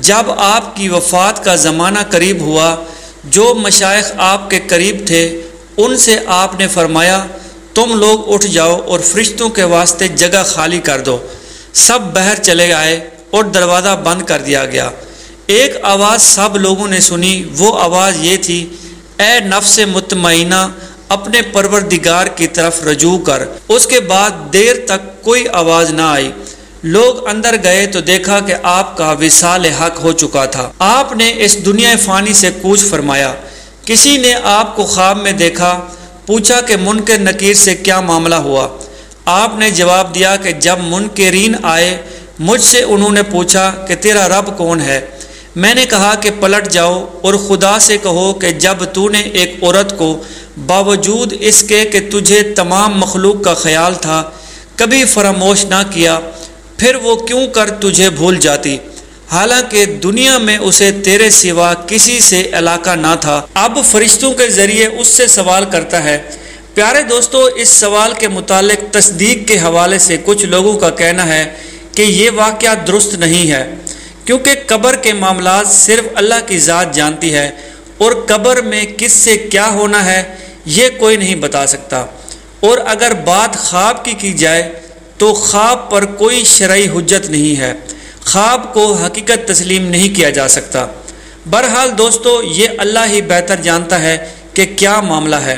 जब आपकी वफात का ज़माना करीब हुआ, जो मशाइ आपके करीब थे, उनसे आपने फरमाया, तुम लोग उठ जाओ और फरिश्तों के वास्ते जगह खाली कर दो। सब बहर चले आए और दरवाज़ा बंद कर दिया गया। एक आवाज़ सब लोगों ने सुनी, वो आवाज़ ये थी ए नफ्स मुतमैना अपने परवरदिगार की तरफ़ रजू कर। उसके बाद देर तक कोई आवाज़ ना आई। लोग अंदर गए तो देखा कि आपका विशाल हक हो चुका था। आपने इस दुनिया फ़ानी से कूच फरमाया। किसी ने आपको ख्वाब में देखा, पूछा कि मुनकर नकीर से क्या मामला हुआ। आपने जवाब दिया कि जब मुनकरीन आए, मुझसे उन्होंने पूछा कि तेरा रब कौन है? मैंने कहा कि पलट जाओ और खुदा से कहो कि जब तूने एक औरत को बावजूद इसके कि तुझे तमाम मखलूक का ख्याल था, कभी फरामोश ना किया, फिर वो क्यों कर तुझे भूल जाती? हालाँकि दुनिया में उसे तेरे सिवा किसी से इलाका ना था। अब फरिश्तों के ज़रिए उससे सवाल करता है, प्यारे दोस्तों, इस सवाल के मुतालिक तस्दीक के हवाले से कुछ लोगों का कहना है कि ये वाक़ दुरुस्त नहीं है। क्योंकि कब्र के मामला सिर्फ़ अल्लाह की ज़ात जानती है और कब्र में किस से क्या होना है, ये कोई नहीं बता सकता। और अगर बात ख्वाब की की जाए तो ख्वाब पर कोई शरय हजत नहीं है। ख्वाब को हकीकत तस्लीम नहीं किया जा सकता। बहरहाल दोस्तों, ये अल्लाह ही बेहतर जानता है कि क्या मामला है।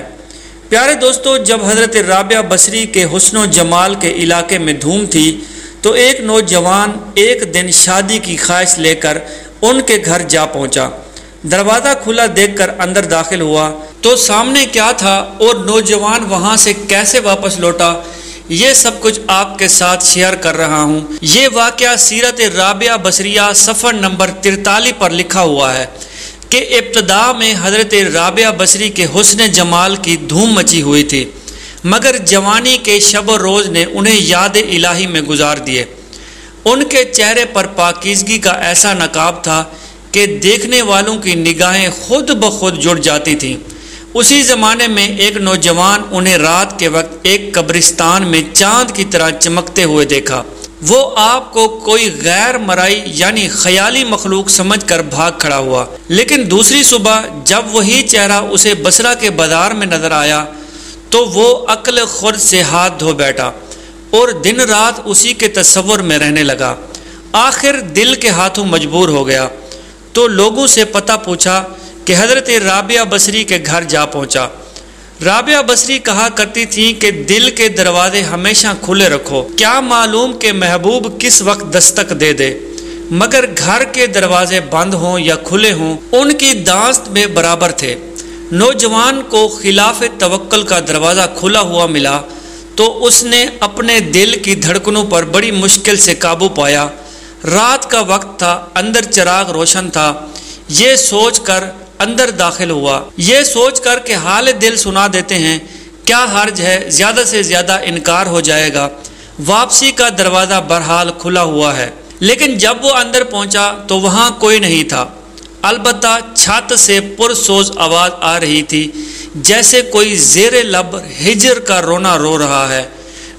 प्यारे दोस्तों, जब हज़रत राबिया बसरी के हुसन जमाल के इलाके में धूम थी तो एक नौजवान एक दिन शादी की ख्वाहिश लेकर उनके घर जा पहुँचा। दरवाज़ा खुला देखकर अंदर दाखिल हुआ। तो सामने क्या था और नौजवान वहाँ से कैसे वापस लौटा? ये सब कुछ आपके साथ शेयर कर रहा हूँ। ये वाक़ सीरत राबिया बसरिया सफ़र नंबर तिरतालीस पर लिखा हुआ है कि इब्तदा में हज़रत राबिया बसरी के हुसन जमाल की धूम मची हुई थी। मगर जवानी के शब रोज़ ने उन्हें याद इलाही में गुजार दिए। उनके चेहरे पर पाकिजगी का ऐसा नकाब था कि देखने वालों की निगाहें खुद ब खुद जुड़ जाती थीं। उसी ज़माने में एक नौजवान उन्हें रात के वक्त एक कब्रिस्तान में चाँद की तरह चमकते हुए देखा। वो आपको कोई गैर मराई यानी ख्याली मखलूक समझ कर भाग खड़ा हुआ। लेकिन दूसरी सुबह जब वही चेहरा उसे बसरा के बाज़ार में नज़र आया तो वो अक्ल खुद से हाथ धो बैठा और दिन रात उसी के तस्वुर में रहने लगा। आखिर दिल के हाथों मजबूर हो गया। तो लोगों से पता पूछा कि हज़रत राबिया बसरी के घर जा पहुँचा। राबिया बसरी कहा करती थी कि दिल के दरवाजे हमेशा खुले रखो। क्या मालूम कि महबूब किस वक्त दस्तक दे दे। मगर घर के दरवाजे बंद हों या खुले हों, उनकी दास्त में बराबर थे। नौजवान को खिलाफ तवक्ल का दरवाज़ा खुला हुआ मिला तो उसने अपने दिल की धड़कनों पर बड़ी मुश्किल से काबू पाया। रात का वक्त था, अंदर चिराग रोशन था। ये सोच कर अंदर दाखिल हुआ। ये सोच कर के हाल दिल सुना देते हैं, क्या हर्ज है, ज़्यादा से ज़्यादा इनकार हो जाएगा। वापसी का दरवाज़ा बहरहाल खुला हुआ है, लेकिन जब वो अंदर पहुँचा तो वहाँ कोई नहीं था। अलबत् छत से पुरसोज आवाज़ आ रही थी, जैसे कोई जेर लब हिजर का रोना रो रहा है।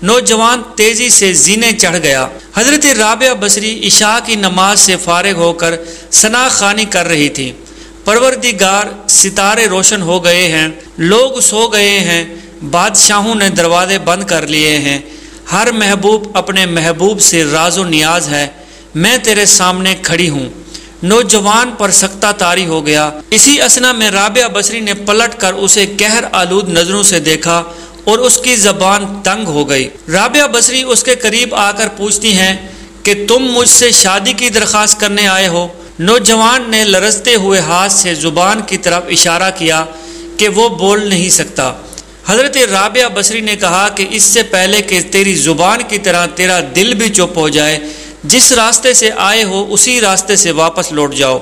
नौजवान तेज़ी से जीने चढ़ गया। हज़रत राबिया बसरी इशा की नमाज़ से फारग होकर सना खानी कर रही थी। परवरदिगार सितारे रोशन हो गए हैं, लोग सो गए हैं, बादशाहों ने दरवाजे बंद कर लिए हैं। हर महबूब अपने महबूब से राजो नियाज है, मैं तेरे सामने खड़ी हूँ। नौजवान पर सख्ता तारी हो गया। इसी असना में राबिया बसरी ने पलट कर उसे कहर आलूद नज़रों से देखा और उसकी जबान तंग हो गई। राबिया बसरी उसके करीब आकर पूछती हैं कि तुम मुझसे शादी की दरख्वास्त करने आए हो? नौजवान ने लरसते हुए हाथ से ज़ुबान की तरफ़ इशारा किया कि वो बोल नहीं सकता। हज़रत राबिया बसरी ने कहा कि इससे पहले कि तेरी ज़ुबान की तरह तेरा दिल भी चुप हो जाए जिस रास्ते से आए हो, उसी रास्ते से वापस लौट जाओ।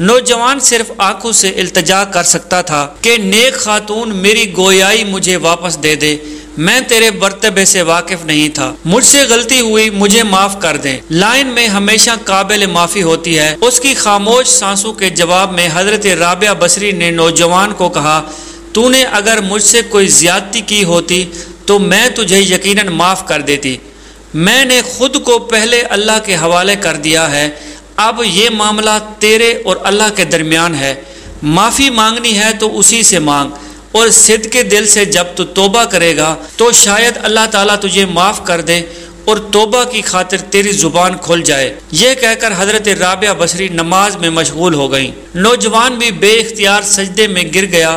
नौजवान सिर्फ़ आँखों से इल्तजा कर सकता था कि, नेक खातून मेरी गोयाई मुझे वापस दे दे। मैं तेरे बर्तबे से वाकिफ नहीं था। मुझसे गलती हुई, मुझे माफ़ कर दे। लाइन में हमेशा काबिल माफ़ी होती है। उसकी खामोश सांसों के जवाब में हज़रत राबिया बसरी ने नौजवान को कहा, तूने अगर मुझसे कोई ज्यादती की होती तो मैं तुझे यकीनन माफ़ कर देती। मैंने खुद को पहले अल्लाह के हवाले कर दिया है। अब ये मामला तेरे और अल्लाह के दरमियान है। माफ़ी मांगनी है तो उसी से मांग। और सिद्ध के दिल से जब तू तो तोबा करेगा तो शायद अल्लाह ताला तुझे माफ़ कर दे और तोबा की खातिर तेरी ज़ुबान खुल जाए। ये कहकर हज़रत राबिया बसरी नमाज़ में मशगूल हो गई। नौजवान भी बेख्तियार सजदे में गिर गया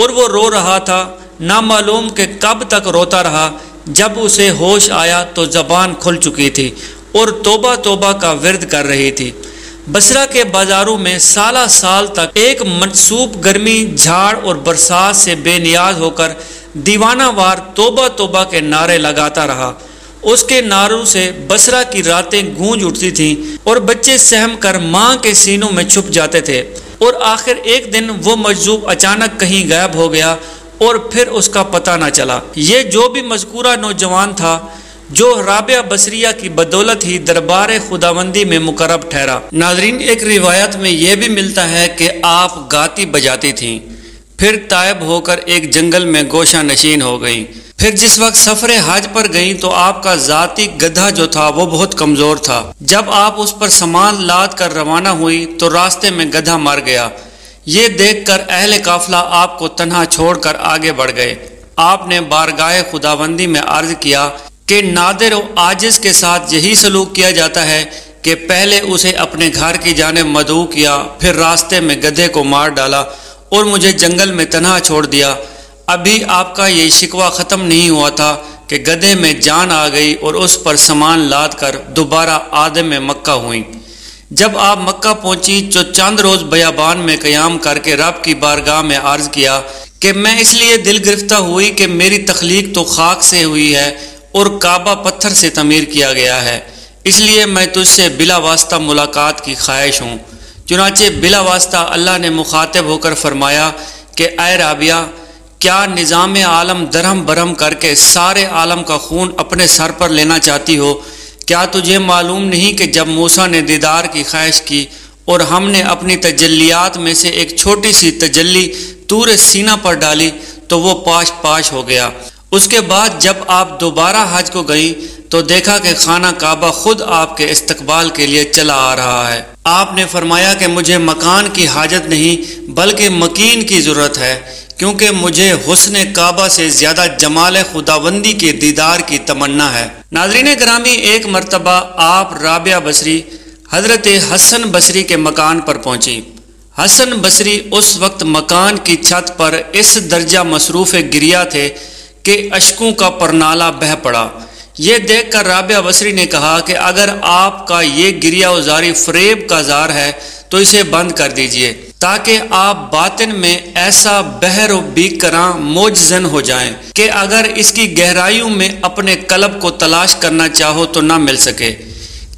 और वो रो रहा था। नामालूम के कब तक रोता रहा। जब उसे होश आया तो जबान खुल चुकी थी और तोबा तोबा का विरद कर रही थी। बसरा के बाजारों में साला साल तक एक मनसूब गर्मी, झाड़ और बरसात से बेनियाज होकर दीवाना वार तोबा तोबा के नारे लगाता रहा। उसके नारों से बसरा की रातें गूंज उठती थीं और बच्चे सहम कर माँ के सीनों में छुप जाते थे। और आखिर एक दिन वो मजजूब अचानक कहीं गायब हो गया और फिर उसका पता ना चला। ये जो भी मजकूरा नौजवान था, जो राबिया बसरिया की बदौलत ही दरबार खुदाबंदी में मुकरब ठहरा। नाजरीन, एक रिवायत में यह भी मिलता है कि आप गाती बजाती थीं। फिर तायब होकर एक जंगल में गोशा नशीन हो गई। फिर जिस वक्त सफ़र हज पर गई तो आपका जाती गधा जो था, वो बहुत कमज़ोर था। जब आप उस पर सामान लाद कर रवाना हुई तो रास्ते में गधा मर गया। ये देखकर अहले काफिला आपको तनहा छोड़कर आगे बढ़ गए। आपने बारगाह खुदाबंदी में अर्ज़ किया कि नादिर आजिज के साथ यही सलूक किया जाता है कि पहले उसे अपने घर की जाने मदू किया, फिर रास्ते में गधे को मार डाला और मुझे जंगल में तनहा छोड़ दिया। अभी आपका ये शिकवा ख़त्म नहीं हुआ था कि गधे में जान आ गई और उस पर सामान लाद कर दोबारा आदम में मक्का हुई। जब आप मक्का पहुँची तो चंद रोज बयाबान में क्याम करके रब की बारगाह में अर्ज़ किया कि मैं इसलिए दिल गिरफ्ता हुई कि मेरी तख्लीक तो खाक से हुई है और काबा पत्थर से तमीर किया गया है। इसलिए मैं तुझसे बिला वास्ता मुलाकात की ख्वाहिश हूँ। चुनाचे बिला वास्ता अल्लाह ने मुखातब होकर फरमाया कि अय राबिया, क्या निज़ाम आलम दरहम बरहम करके सारे आलम का खून अपने सर पर लेना चाहती हो? क्या तुझे मालूम नहीं कि जब मूसा ने दीदार की ख्वाहिश की और हमने अपनी तजल्लियात में से एक छोटी सी तजल्ली तूर सीना पर डाली तो वो पाश पाश हो गया। उसके बाद जब आप दोबारा हज को गई तो देखा कि खाना काबा खुद आपके इस्तकबाल के लिए चला आ रहा है। आपने फरमाया कि मुझे मकान की हाजत नहीं, बल्कि मकीन की ज़रूरत है। क्योंकि मुझे हुसन काबा से ज़्यादा जमाल खुदाबंदी के दीदार की तमन्ना है। नाजरीन ग्रामी, एक मरतबा आप राबिया बसरी, हज़रत हसन बसरी के मकान पर पहुँची। हसन बसरी उस वक्त मकान की छत पर इस दर्जा मसरूफ़ गिरिया थे कि अशकों का परनाला बह पड़ा। ये देखकर राबिया बसरी ने कहा कि अगर आपका ये गिरिया उजारी फ्रेब का जार है तो इसे बंद कर दीजिए। ताकि आप बातिन में ऐसा बहर बीक करा मोजन हो जाएँ कि अगर इसकी गहराइयों में अपने कलब को तलाश करना चाहो तो ना मिल सके।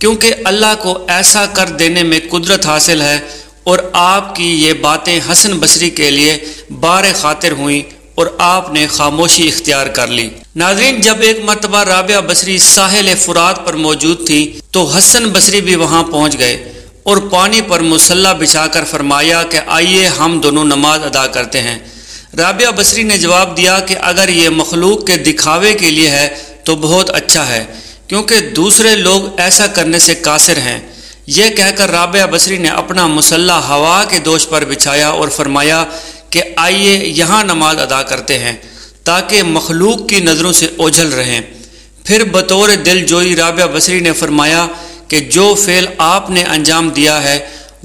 क्योंकि अल्लाह को ऐसा कर देने में कुदरत हासिल है और आपकी ये बातें हसन बसरी के लिए बार खातिर हुई और आपने खामोशी इख्तियार कर ली। नाजरीन, जब एक मरतबा राबिया बसरी साहिल फुरात पर मौजूद थी तो हसन बसरी भी वहाँ पहुँच गए। और पानी पर मुसल्ला बिछाकर फरमाया कि आइए हम दोनों नमाज़ अदा करते हैं। राबिया बसरी ने जवाब दिया कि अगर ये मखलूक के दिखावे के लिए है तो बहुत अच्छा है, क्योंकि दूसरे लोग ऐसा करने से कासिर हैं। यह कहकर राबिया बसरी ने अपना मुसल्ला हवा के दोष पर बिछाया और फरमाया कि आइए यहाँ नमाज़ अदा करते हैं, ताकि मखलूक की नज़रों से ओझल रहें। फिर बतौर दिल जोई राबिया बसरी ने फरमाया कि जो फेल आपने अंजाम दिया है,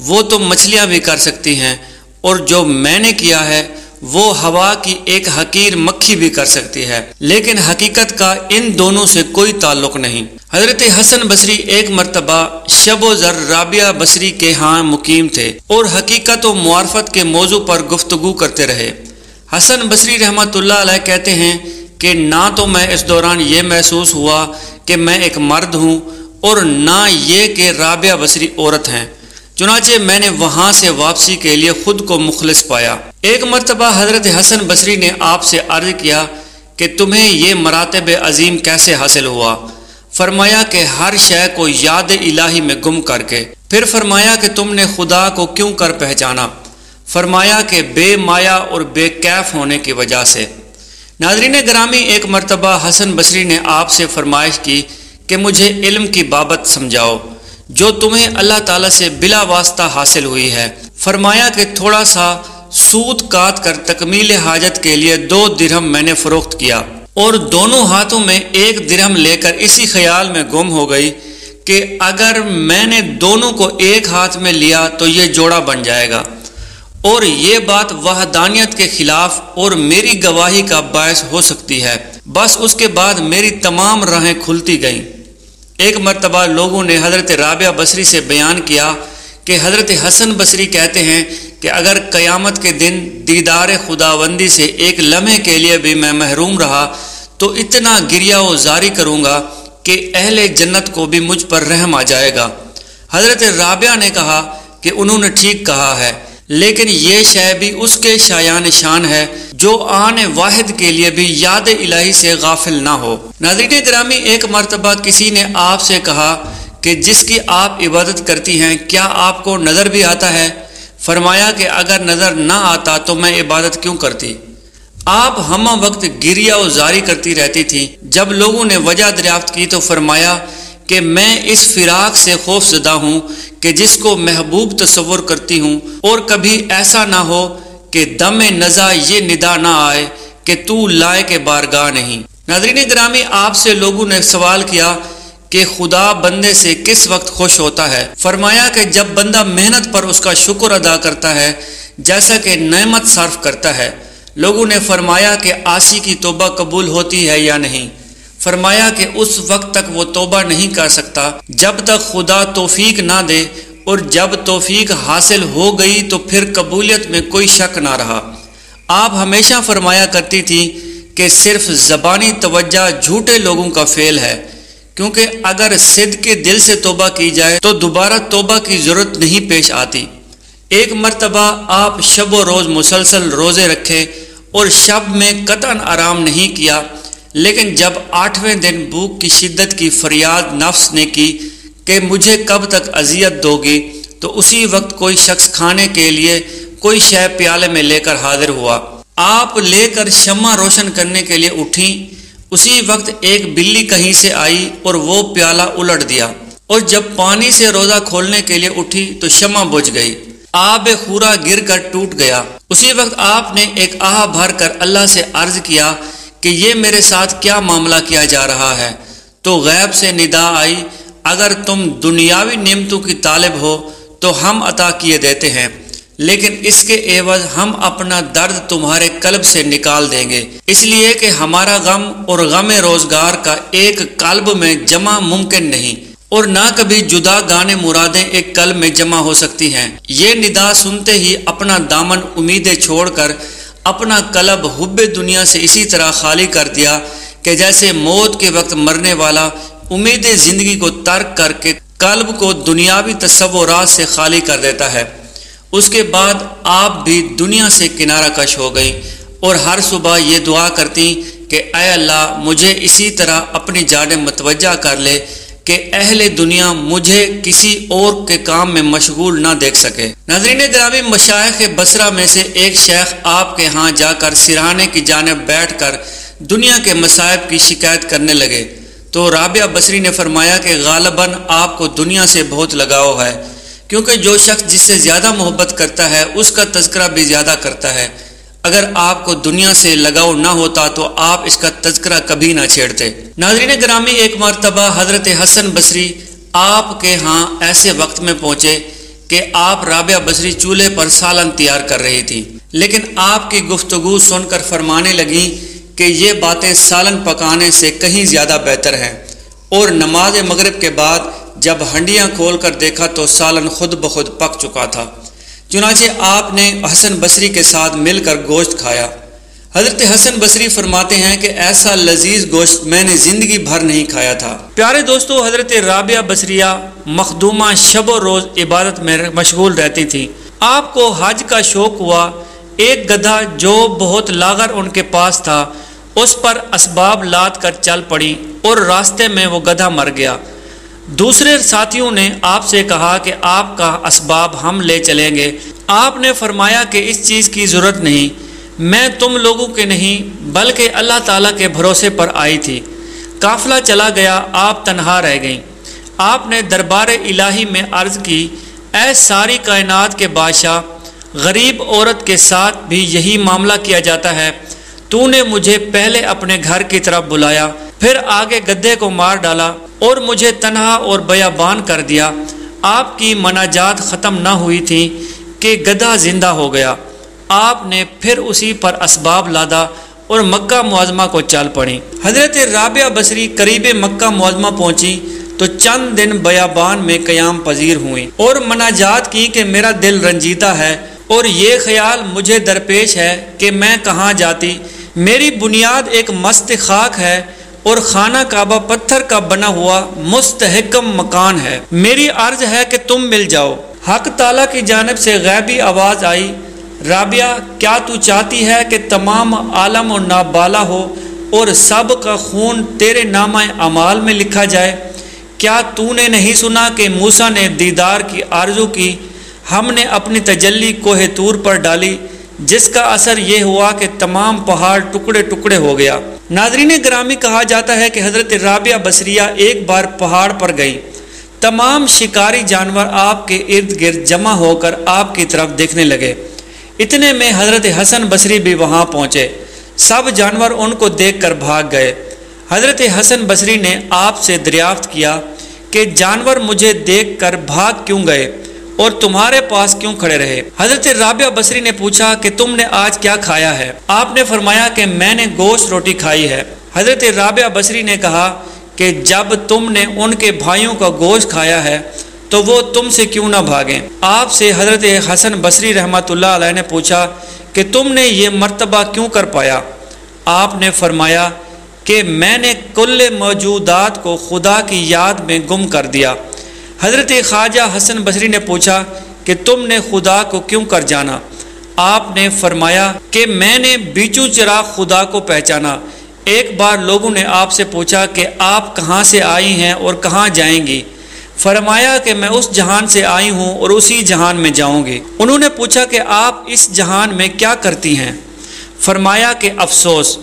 वो तो मछलियाँ भी कर सकती हैं, और जो मैंने किया है, वो हवा की एक हकीर मक्खी भी कर सकती है। लेकिन हकीकत का इन दोनों से कोई ताल्लुक नहीं। हज़रत हसन बसरी एक मरतबा शब जर राबिया बसरी के यहाँ मुकीम थे, और हकीकत व मुआरफत के मौजू पर गुफ्तगु करते रहे। हसन बसरी रहमत कहते हैं कि ना तो मैं इस दौरान ये महसूस हुआ कि मैं एक मर्द हूँ और ना ये कि राबिया बसरी औरत हैं। चुनाचे मैंने वहाँ से वापसी के लिए खुद को मुखलिस पाया। एक मरतबा हज़रत हसन बसरी ने आपसे अर्ज़ किया कि तुम्हें ये मरातब अजीम कैसे हासिल हुआ? फरमाया कि हर शय को याद इलाही में गुम करके। फिर फरमाया कि तुमने खुदा को क्यों कर पहचाना? फरमाया कि बेमाया और बेकैफ होने की वजह से। नाजरीन ग्रामी एक मरतबा हसन बसरी ने आपसे फरमाइश की कि मुझे इल्म की बाबत समझाओ, जो तुम्हें अल्लाह ताला से बिला वास्ता हासिल हुई है। फरमाया कि थोड़ा सा सूद काट कर तकमील हाजत के लिए दो दिरहम मैंने फरोख्त किया और दोनों हाथों में एक दिरहम लेकर इसी ख्याल में गुम हो गई कि अगर मैंने दोनों को एक हाथ में लिया तो ये जोड़ा बन जाएगा। और ये बात वहदानियत के खिलाफ और मेरी गवाही का बायस हो सकती है। बस उसके बाद मेरी तमाम राहें खुलती गईं। एक मरतबा लोगों ने हज़रत राबिया बसरी से बयान किया कि हज़रत हसन बसरी कहते हैं कि अगर क़यामत के दिन दीदार खुदाबंदी से एक लम्हे के लिए भी मैं महरूम रहा तो इतना गिरिया व जारी करूँगा कि अहल जन्नत को भी मुझ पर रहम आ जाएगा। हज़रत राबिया ने कहा कि उन्होंने ठीक कहा है, लेकिन ये शय भी उसके शायान शान है जो आने वाहिद के लिए भी याद इलाही से गाफिल ना हो। नाजरीन ग्रामी एक मरतबा किसी ने आपसे कहा कि जिसकी आप इबादत करती हैं, क्या आपको नज़र भी आता है? फरमाया कि अगर नज़र ना आता तो मैं इबादत क्यों करती? आप हम वक्त गिरिया जारी करती रहती थी। जब लोगों ने वजह दरियाफ्त की तो फरमाया कि मैं इस फिराक से खौफजदा हूँ कि जिसको महबूब तस्वुर करती हूँ और कभी ऐसा ना हो कि दम नज़ा ये निदा ना आए कि तू लाए के बारगाह नहीं। नाजरीन ग्रामी आपसे लोगों ने सवाल किया कि खुदा बंदे से किस वक्त खुश होता है? फरमाया कि जब बंदा मेहनत पर उसका शुक्र अदा करता है, जैसा कि नमत सर्फ करता है। लोगों ने फरमाया कि आसी की तोबा कबूल होती है या नहीं? फरमाया कि उस वक्त तक वो तोबा नहीं कर सकता, जब तक खुदा तोफीक ना दे और जब तोफीक हासिल हो गई तो फिर कबूलियत में कोई शक ना रहा। आप हमेशा फरमाया करती थी कि सिर्फ़ ज़बानी तवज्जा झूठे लोगों का फेल है, क्योंकि अगर सिद्ध के दिल से तोबा की जाए तो दोबारा तोबा की ज़रूरत नहीं पेश आती। एक मरतबा आप शब व रोज़ मुसलसल रोज़े रखे और शब में कतन आराम नहीं किया, लेकिन जब आठवें दिन भूख की शिद्दत की फरियाद नफ्स ने की कि मुझे कब तक अजियत दोगी? तो उसी वक्त कोई शख्स खाने के लिए कोई शय प्याले में लेकर हाजिर हुआ। आप लेकर शमा रोशन करने के लिए उठी। उसी वक्त एक बिल्ली कहीं से आई और वो प्याला उलट दिया। और जब पानी से रोजा खोलने के लिए उठी तो शमा बुझ गई। आब खूरा गिर कर टूट गया। उसी वक्त आपने एक आह भर कर अल्लाह से अर्ज़ किया कि ये मेरे साथ क्या मामला किया जा रहा है। तो गैब से निदा आई अगर तुम दुनियावी नियमतों की तालब हो तो हम अता किए देते हैं। लेकिन इसके एवज हम अपना दर्द तुम्हारे कल्ब से निकाल देंगे। इसलिए कि हमारा गम और गम रोज़गार का एक कल्ब में जमा मुमकिन नहीं, और ना कभी जुदा गाने मुरादें एक कल्ब में जमा हो सकती हैं। ये निदा सुनते ही अपना दामन उम्मीदें छोड़कर, अपना कलब हुब्बे दुनिया से इसी तरह खाली कर दिया कि जैसे मौत के वक्त मरने वाला उम्मीद ज़िंदगी को तर्क करके कल्ब को दुनियावी तस्वुरात से खाली कर देता है। उसके बाद आप भी दुनिया से किनारा कश हो गई और हर सुबह ये दुआ करती कि अल्लाह, मुझे इसी तरह अपनी जान मतवजा कर ले कि अहले दुनिया मुझे किसी और के काम में मशगूल ना देख सके। नजरीन ग्रामी मशाइ बसरा में से एक शेख आपके यहाँ जाकर सिराने की जानब बैठ कर दुनिया के मसायब की शिकायत करने लगे। तो राबिया बसरी ने फरमाया कि गालबन आपको दुनिया से बहुत लगाव है, क्योंकि जो शख्स जिससे ज़्यादा मोहब्बत करता है, उसका तस्करा भी ज़्यादा करता है। अगर आपको दुनिया से लगाव ना होता तो आप इसका तस्करा कभी ना छेड़ते। नाजरीन ग्रामी, एक मरतबा हज़रत हसन बसरी आपके यहाँ ऐसे वक्त में पहुँचे कि आप राबिया बसरी चूल्हे पर सालन तैयार कर रही थी। लेकिन आपकी गुफ्तगु सुनकर फरमाने लगी कि ये बातें सालन पकाने से कहीं ज़्यादा बेहतर हैं। और नमाज़ मगरब के बाद जब हंडियाँ खोल कर देखा तो सालन खुद ब खुद पक चुका था। चुनाचे आपने हसन बसरी के साथ मिलकर गोश्त खाया। हज़रत हसन बसरी फरमाते हैं कि ऐसा लजीज गोश्त मैंने ज़िंदगी भर नहीं खाया था। प्यारे दोस्तों, हज़रत राबिया बसरिया मखदूमा शब रोज़ इबादत में मशगूल रहती थी। आपको हज का शौक हुआ। एक गधा जो बहुत लागर उनके पास था उस पर असबाब लाद कर चल पड़ी और रास्ते में वो गधा मर गया। दूसरे साथियों ने आपसे कहा कि आपका असबाब हम ले चलेंगे। आपने फरमाया कि इस चीज़ की ज़रूरत नहीं। मैं तुम लोगों के नहीं, बल्कि अल्लाह ताला के भरोसे पर आई थी। काफिला चला गया, आप तनहा रह गई। आपने दरबार इलाही में अर्ज़ की, ऐ सारी कायनात के बादशाह, गरीब औरत के साथ भी यही मामला किया जाता है। तूने मुझे पहले अपने घर की तरफ़ बुलाया, फिर आगे गद्दे को मार डाला और मुझे तनहा और बयाबान कर दिया। आपकी मनाजात ख़त्म न हुई थी कि गधा ज़िंदा हो गया। आपने फिर उसी पर इसबाब लादा और मक्का मुआजमा को चल पड़ी। हज़रत राबिया बसरी करीब मक्का मुआजमा पहुँची तो चंद दिन बयाबान में क्याम पजीर हुई और मनाजात की कि मेरा दिल रंजीदा है और ये ख्याल मुझे दरपेश है कि मैं कहाँ जाती मेरी बुनियाद एक मस्त खाक है और खाना काबा पत्थर का बना हुआ मुस्तहकम मकान है। मेरी अर्ज़ है कि तुम मिल जाओ। हक ताला की जानब से गैबी आवाज़ आई, राबिया, क्या तू चाहती है कि तमाम आलम और नाबाला हो और सब का खून तेरे नामा अमाल में लिखा जाए? क्या तूने नहीं सुना कि मूसा ने दीदार की आरज़ू की हमने अपनी तजल्ली कोह तूर पर डाली? जिसका असर ये हुआ कि तमाम पहाड़ टुकड़े टुकड़े हो गया। नाजरीन ग्रामी कहा जाता है कि हज़रत राबिया बसरिया एक बार पहाड़ पर गई। तमाम शिकारी जानवर आपके इर्द गिर्द जमा होकर आपकी तरफ़ देखने लगे। इतने में हज़रत हसन बसरी भी वहाँ पहुँचे। सब जानवर उनको देख कर भाग गए। हज़रत हसन बसरी ने आपसे दरियाफ्त किया कि जानवर मुझे देख कर भाग क्यों गए? और तुम्हारे पास क्यों खड़े रहे? हज़रत राबिया बसरी ने पूछा कि तुमने आज क्या खाया है? आपने फरमाया कि मैंने गोश्त रोटी खाई है। हज़रत राबिया बसरी ने कहा कि जब तुमने उनके भाइयों का गोश्त खाया है तो वो तुमसे क्यों ना भागें? आपसे हज़रत हसन बसरी रहमत ने पूछा कि तुमने ये मर्तबा क्यों कर पाया? आपने फरमाया कि मैंने कुल मौजूदात को खुदा की याद में गुम कर दिया। हज़रत ख्वाजा हसन बसरी ने पूछा कि तुमने खुदा को क्यों कर जाना? आपने फरमाया कि मैंने बीचू चरा खुदा को पहचाना। एक बार लोगों ने आपसे पूछा कि आप कहाँ से आई हैं और कहाँ जाएँगी? फरमाया कि मैं उस जहान से आई हूँ और उसी जहान में जाऊँगी। उन्होंने पूछा कि आप इस जहान में क्या करती हैं? फरमाया कि अफसोस।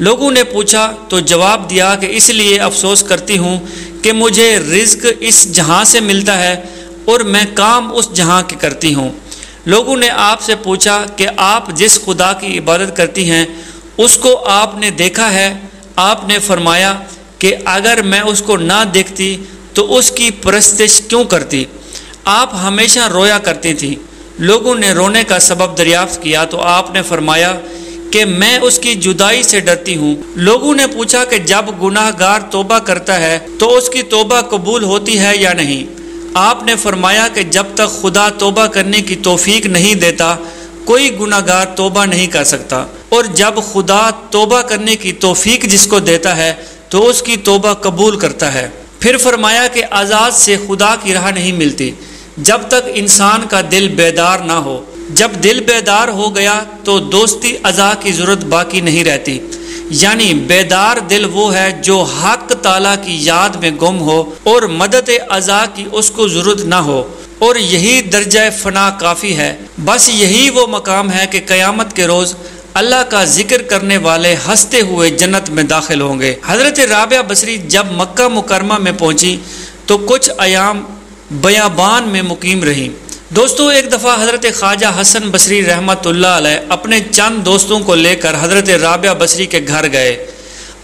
लोगों ने पूछा तो जवाब दिया कि इसलिए अफसोस करती हूँ कि मुझे रिज्क इस जहाँ से मिलता है और मैं काम उस जहाँ के करती हूँ। लोगों ने आपसे पूछा कि आप जिस खुदा की इबादत करती हैं, उसको आपने देखा है? आपने फरमाया कि अगर मैं उसको ना देखती तो उसकी परस्तिश क्यों करती? आप हमेशा रोया करती थी। लोगों ने रोने का सबब दरियाफ्त किया तो आपने फरमाया कि मैं उसकी जुदाई से डरती हूँ। लोगों ने पूछा कि जब गुनाहगार तोबा करता है तो उसकी तोबा कबूल होती है या नहीं? आपने फरमाया कि जब तक खुदा तोबा करने की तोफीक नहीं देता, कोई गुनागार तोबा नहीं कर सकता। और जब खुदा तोबा करने की तोफीक जिसको देता है तो उसकी तोबा कबूल करता है। फिर फरमाया कि आज़ाद से खुदा की राह नहीं मिलती, जब तक इंसान का दिल बेदार ना हो। जब दिल बेदार हो गया तो दोस्ती अज़ा की ज़रूरत बाकी नहीं रहती। यानी बेदार दिल वो है जो हक ताला की याद में गुम हो और मदद अज़ा की उसको ज़रूरत ना हो। और यही दर्जा फना काफ़ी है। बस यही वो मकाम है कि क़यामत के रोज़ अल्लाह का ज़िक्र करने वाले हँसते हुए जन्नत में दाखिल होंगे। हज़रत राबिया बसरी जब मक्का मुकरमा में पहुँची तो कुछ अयाम बयाबान में मुकीम रहीं। दोस्तों, एक दफ़ा हज़रत ख्वाजा हसन बसरी रहमत अपने चंद दोस्तों को लेकर हज़रत राबिया बसरी के घर गए।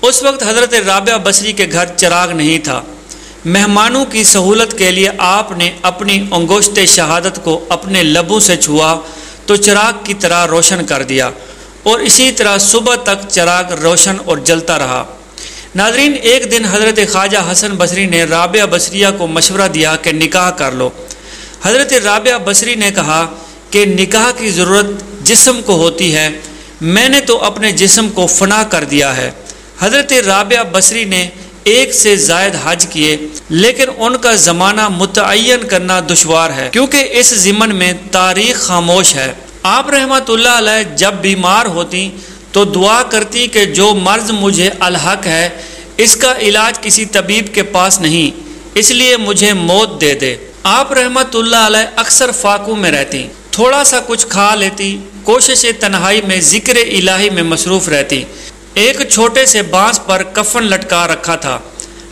उस वक्त हज़रत राबिया बसरी के घर चिराग नहीं था। मेहमानों की सहूलत के लिए आपने अपनी अंगोश्त शहादत को अपने लबों से छुआ तो चिराग की तरह रोशन कर दिया और इसी तरह सुबह तक चिराग रोशन और जलता रहा। नाजरीन, एक दिन हज़रत ख्वाजा हसन बसरी ने राबिया बसरिया को मशवरा दिया कि निकाह कर लो। हज़रत राबिया बसरी ने कहा कि निकाह की ज़रूरत जिसम को होती है, मैंने तो अपने जिसम को फना कर दिया है। हज़रत राबिया बसरी ने एक से जायद हज किए, लेकिन उनका ज़माना मुतन करना दुशवार है, क्योंकि इस ज़िमन में तारीख खामोश है। आप रहमत जब बीमार होती तो दुआ करती कि जो मर्ज मुझे अलहक है, इसका इलाज किसी तबीब के पास नहीं, इसलिए मुझे मौत दे दे। आप रहमत अक्सर फाकू में रहती, थोड़ा सा कुछ खा लेती, कोशिश तनहाई में, ज़िक्र इलाही में मसरूफ़ रहती। एक छोटे से बाँस पर कफन लटका रखा था।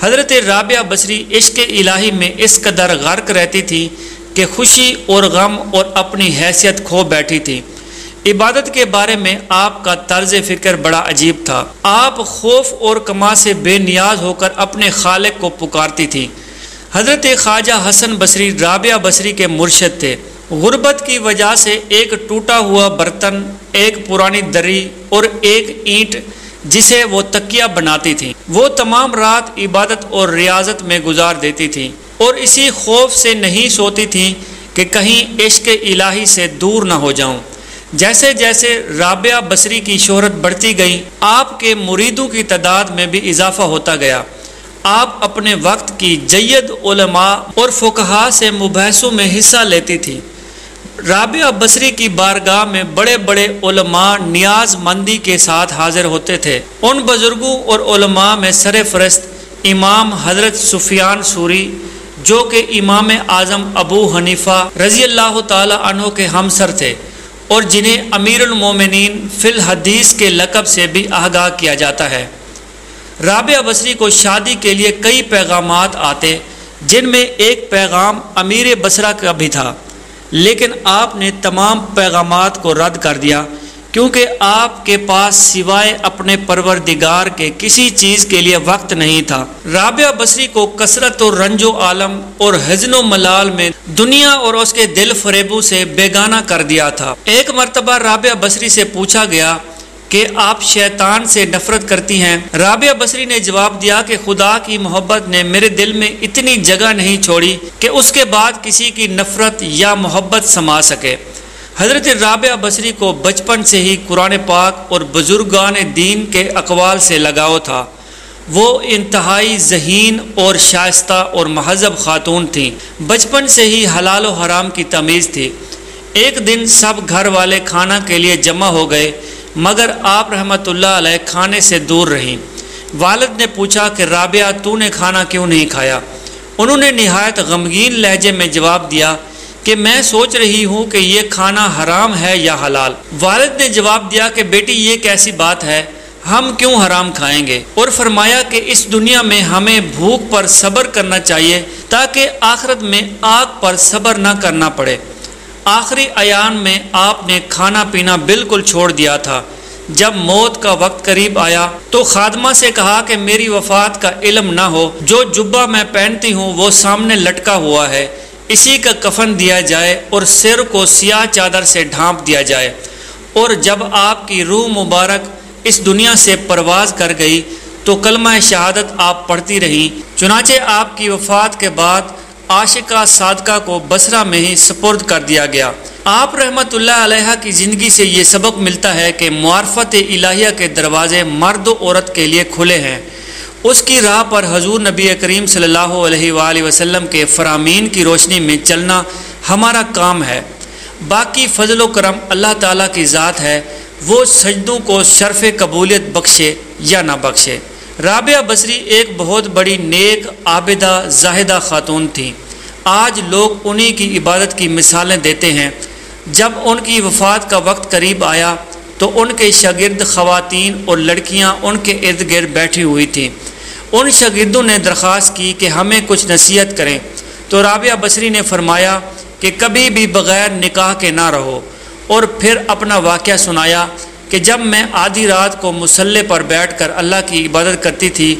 हज़रत राबिया बसरी इश्क इलाही में इस कदर गर्क रहती थी कि खुशी और गम और अपनी हैसियत खो बैठी थी। इबादत के बारे में आपका तर्ज फ़िक्र बड़ा अजीब था। आप खौफ और कमा से बेनियाज होकर अपने खालिक को पुकारती थी। हज़रत ख्वाजा हसन बसरी, राबिया बसरी के मुर्शद थे। गुर्बत की वजह से एक टूटा हुआ बर्तन, एक पुरानी दरी और एक ईंट जिसे वो तकिया बनाती थी। वो तमाम रात इबादत और रियाजत में गुजार देती थी और इसी खौफ से नहीं सोती थी कि कहीं इश्क इलाही से दूर ना हो जाऊँ। जैसे जैसे राबिया बसरी की शोहरत बढ़ती गई, आपके मुरीदों की तादाद में भी इजाफा होता गया। आप अपने वक्त की जैद उलमा और फुकहा से मुबहसों में हिस्सा लेती थी। राबिया बसरी की बारगाह में बड़े बड़े उलमा नियाज मंदी के साथ हाजिर होते थे। उन बुज़ुर्गों और उलमा में सर फरस्त इमाम हज़रत सुफियान सूरी, जो कि इमाम आज़म अबू हनीफ़ा रज़ी अल्लाह तहों के हमसर थे, और जिन्हें अमीरमिन फ़िल हदीस के लकब से भी आगाह किया जाता है। राबिया बसरी को शादी के लिए कई पैगाम आते, जिनमें एक पैगाम अमीर बसरा का भी था। लेकिन आपने तमाम पैगाम को रद्द कर दिया, क्योंकि आपके पास सिवाय अपने परवरदिगार के किसी चीज़ के लिए वक्त नहीं था। राबिया बसरी को कसरत और रंजो आलम और हजनो मलाल में दुनिया और उसके दिल फरेबू से बेगाना कर दिया था। एक मरतबा राबिया बसरी से पूछा गया कि आप शैतान से नफरत करती हैं। राबिया बसरी ने जवाब दिया कि खुदा की मोहब्बत ने मेरे दिल में इतनी जगह नहीं छोड़ी कि उसके बाद किसी की नफरत या मोहब्बत समा सके। हज़रत राबिया बसरी को बचपन से ही कुरान पाक और बुजुर्गान दीन के अकवाल से लगाव था। वो इंतहाई जहीन और शायस्ता और महजब खातून थी। बचपन से ही हलाल हराम की तमीज़ थी। एक दिन सब घर वाले खाना के लिए जमा हो गए। मगर आप रहमतुल्लाह अलैह खाने से दूर रहीं। वालद ने पूछा कि, राबिया, तूने खाना क्यों नहीं खाया? उन्होंने नहायत गमगीन लहजे में जवाब दिया कि, मैं सोच रही हूँ कि ये खाना हराम है या हलाल। वालद ने जवाब दिया कि, बेटी, ये कैसी बात है, हम क्यों हराम खाएँगे? और फरमाया कि, इस दुनिया में हमें भूख पर सब्र करना चाहिए ताकि आखिरत में आग पर सब्र न करना पड़े। आखिरी अयान में आपने खाना पीना बिल्कुल छोड़ दिया था। जब मौत का वक्त करीब आया तो खादमा से कहा कि मेरी वफात का इल्म ना हो। जो जुब्बा मैं पहनती हूँ, वो सामने लटका हुआ है। इसी का कफन दिया जाए और सिर को सियाह चादर से ढांप दिया जाए। और जब आपकी रूह मुबारक इस दुनिया से परवाज कर गई तो कलमा शहादत आप पढ़ती रहीं। चुनाचे आपकी वफात के बाद आशिका सादका को बसरा में ही सपुर्द कर दिया गया। आप रहमत की ज़िंदगी से ये सबक मिलता है कि मार्फत इलाहिया के दरवाज़े मर्द औरत के लिए खुले हैं। उसकी राह पर हजूर नबी करीम सल्लल्लाहु अलैहि वसल्लम के फ़रामीन की रोशनी में चलना हमारा काम है। बाकी फ़जल करम अल्लाह ताला की ज़ात है, वो सजदों को शर्फ कबूलियत बख्शे या ना बख्शे। राबिया बसरी एक बहुत बड़ी नेक, आबिदा, जाहिदा खातून थी। आज लोग उन्हीं की इबादत की मिसालें देते हैं। जब उनकी वफ़ात का वक्त करीब आया तो उनके शागिर्द ख़वातीन और लड़कियाँ उनके इर्द गिर्द बैठी हुई थीं। उन शागिर्दों ने दरख्वास्त की कि हमें कुछ नसीहत करें। तो राबिया बसरी ने फरमाया कि कभी भी बग़ैर निकाह के ना रहो। और फिर अपना वाक़ सुनाया कि जब मैं आधी रात को मुसल्ले पर बैठ कर अल्लाह की इबादत करती थी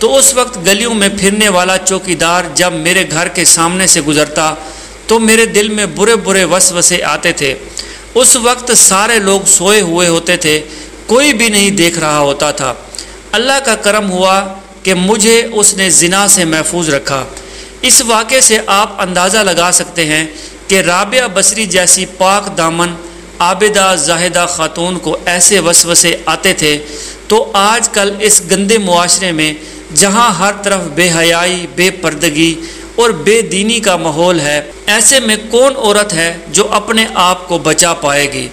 तो उस वक्त गलियों में फिरने वाला चौकीदार जब मेरे घर के सामने से गुज़रता तो मेरे दिल में बुरे बुरे वसवसे आते थे। उस वक्त सारे लोग सोए हुए होते थे, कोई भी नहीं देख रहा होता था। अल्लाह का करम हुआ कि मुझे उसने जिना से महफूज रखा। इस वाक़े से आप अंदाज़ा लगा सकते हैं कि राबिया बसरी जैसी पाक दामन, आबिदा जाहिदा ख़ातून को ऐसे वसवसे आते थे। तो आज कल इस गंदे मुआशरे में जहाँ हर तरफ़ बेहयाई, बेपर्दगी और बेदीनी का माहौल है, ऐसे में कौन औरत है जो अपने आप को बचा पाएगी?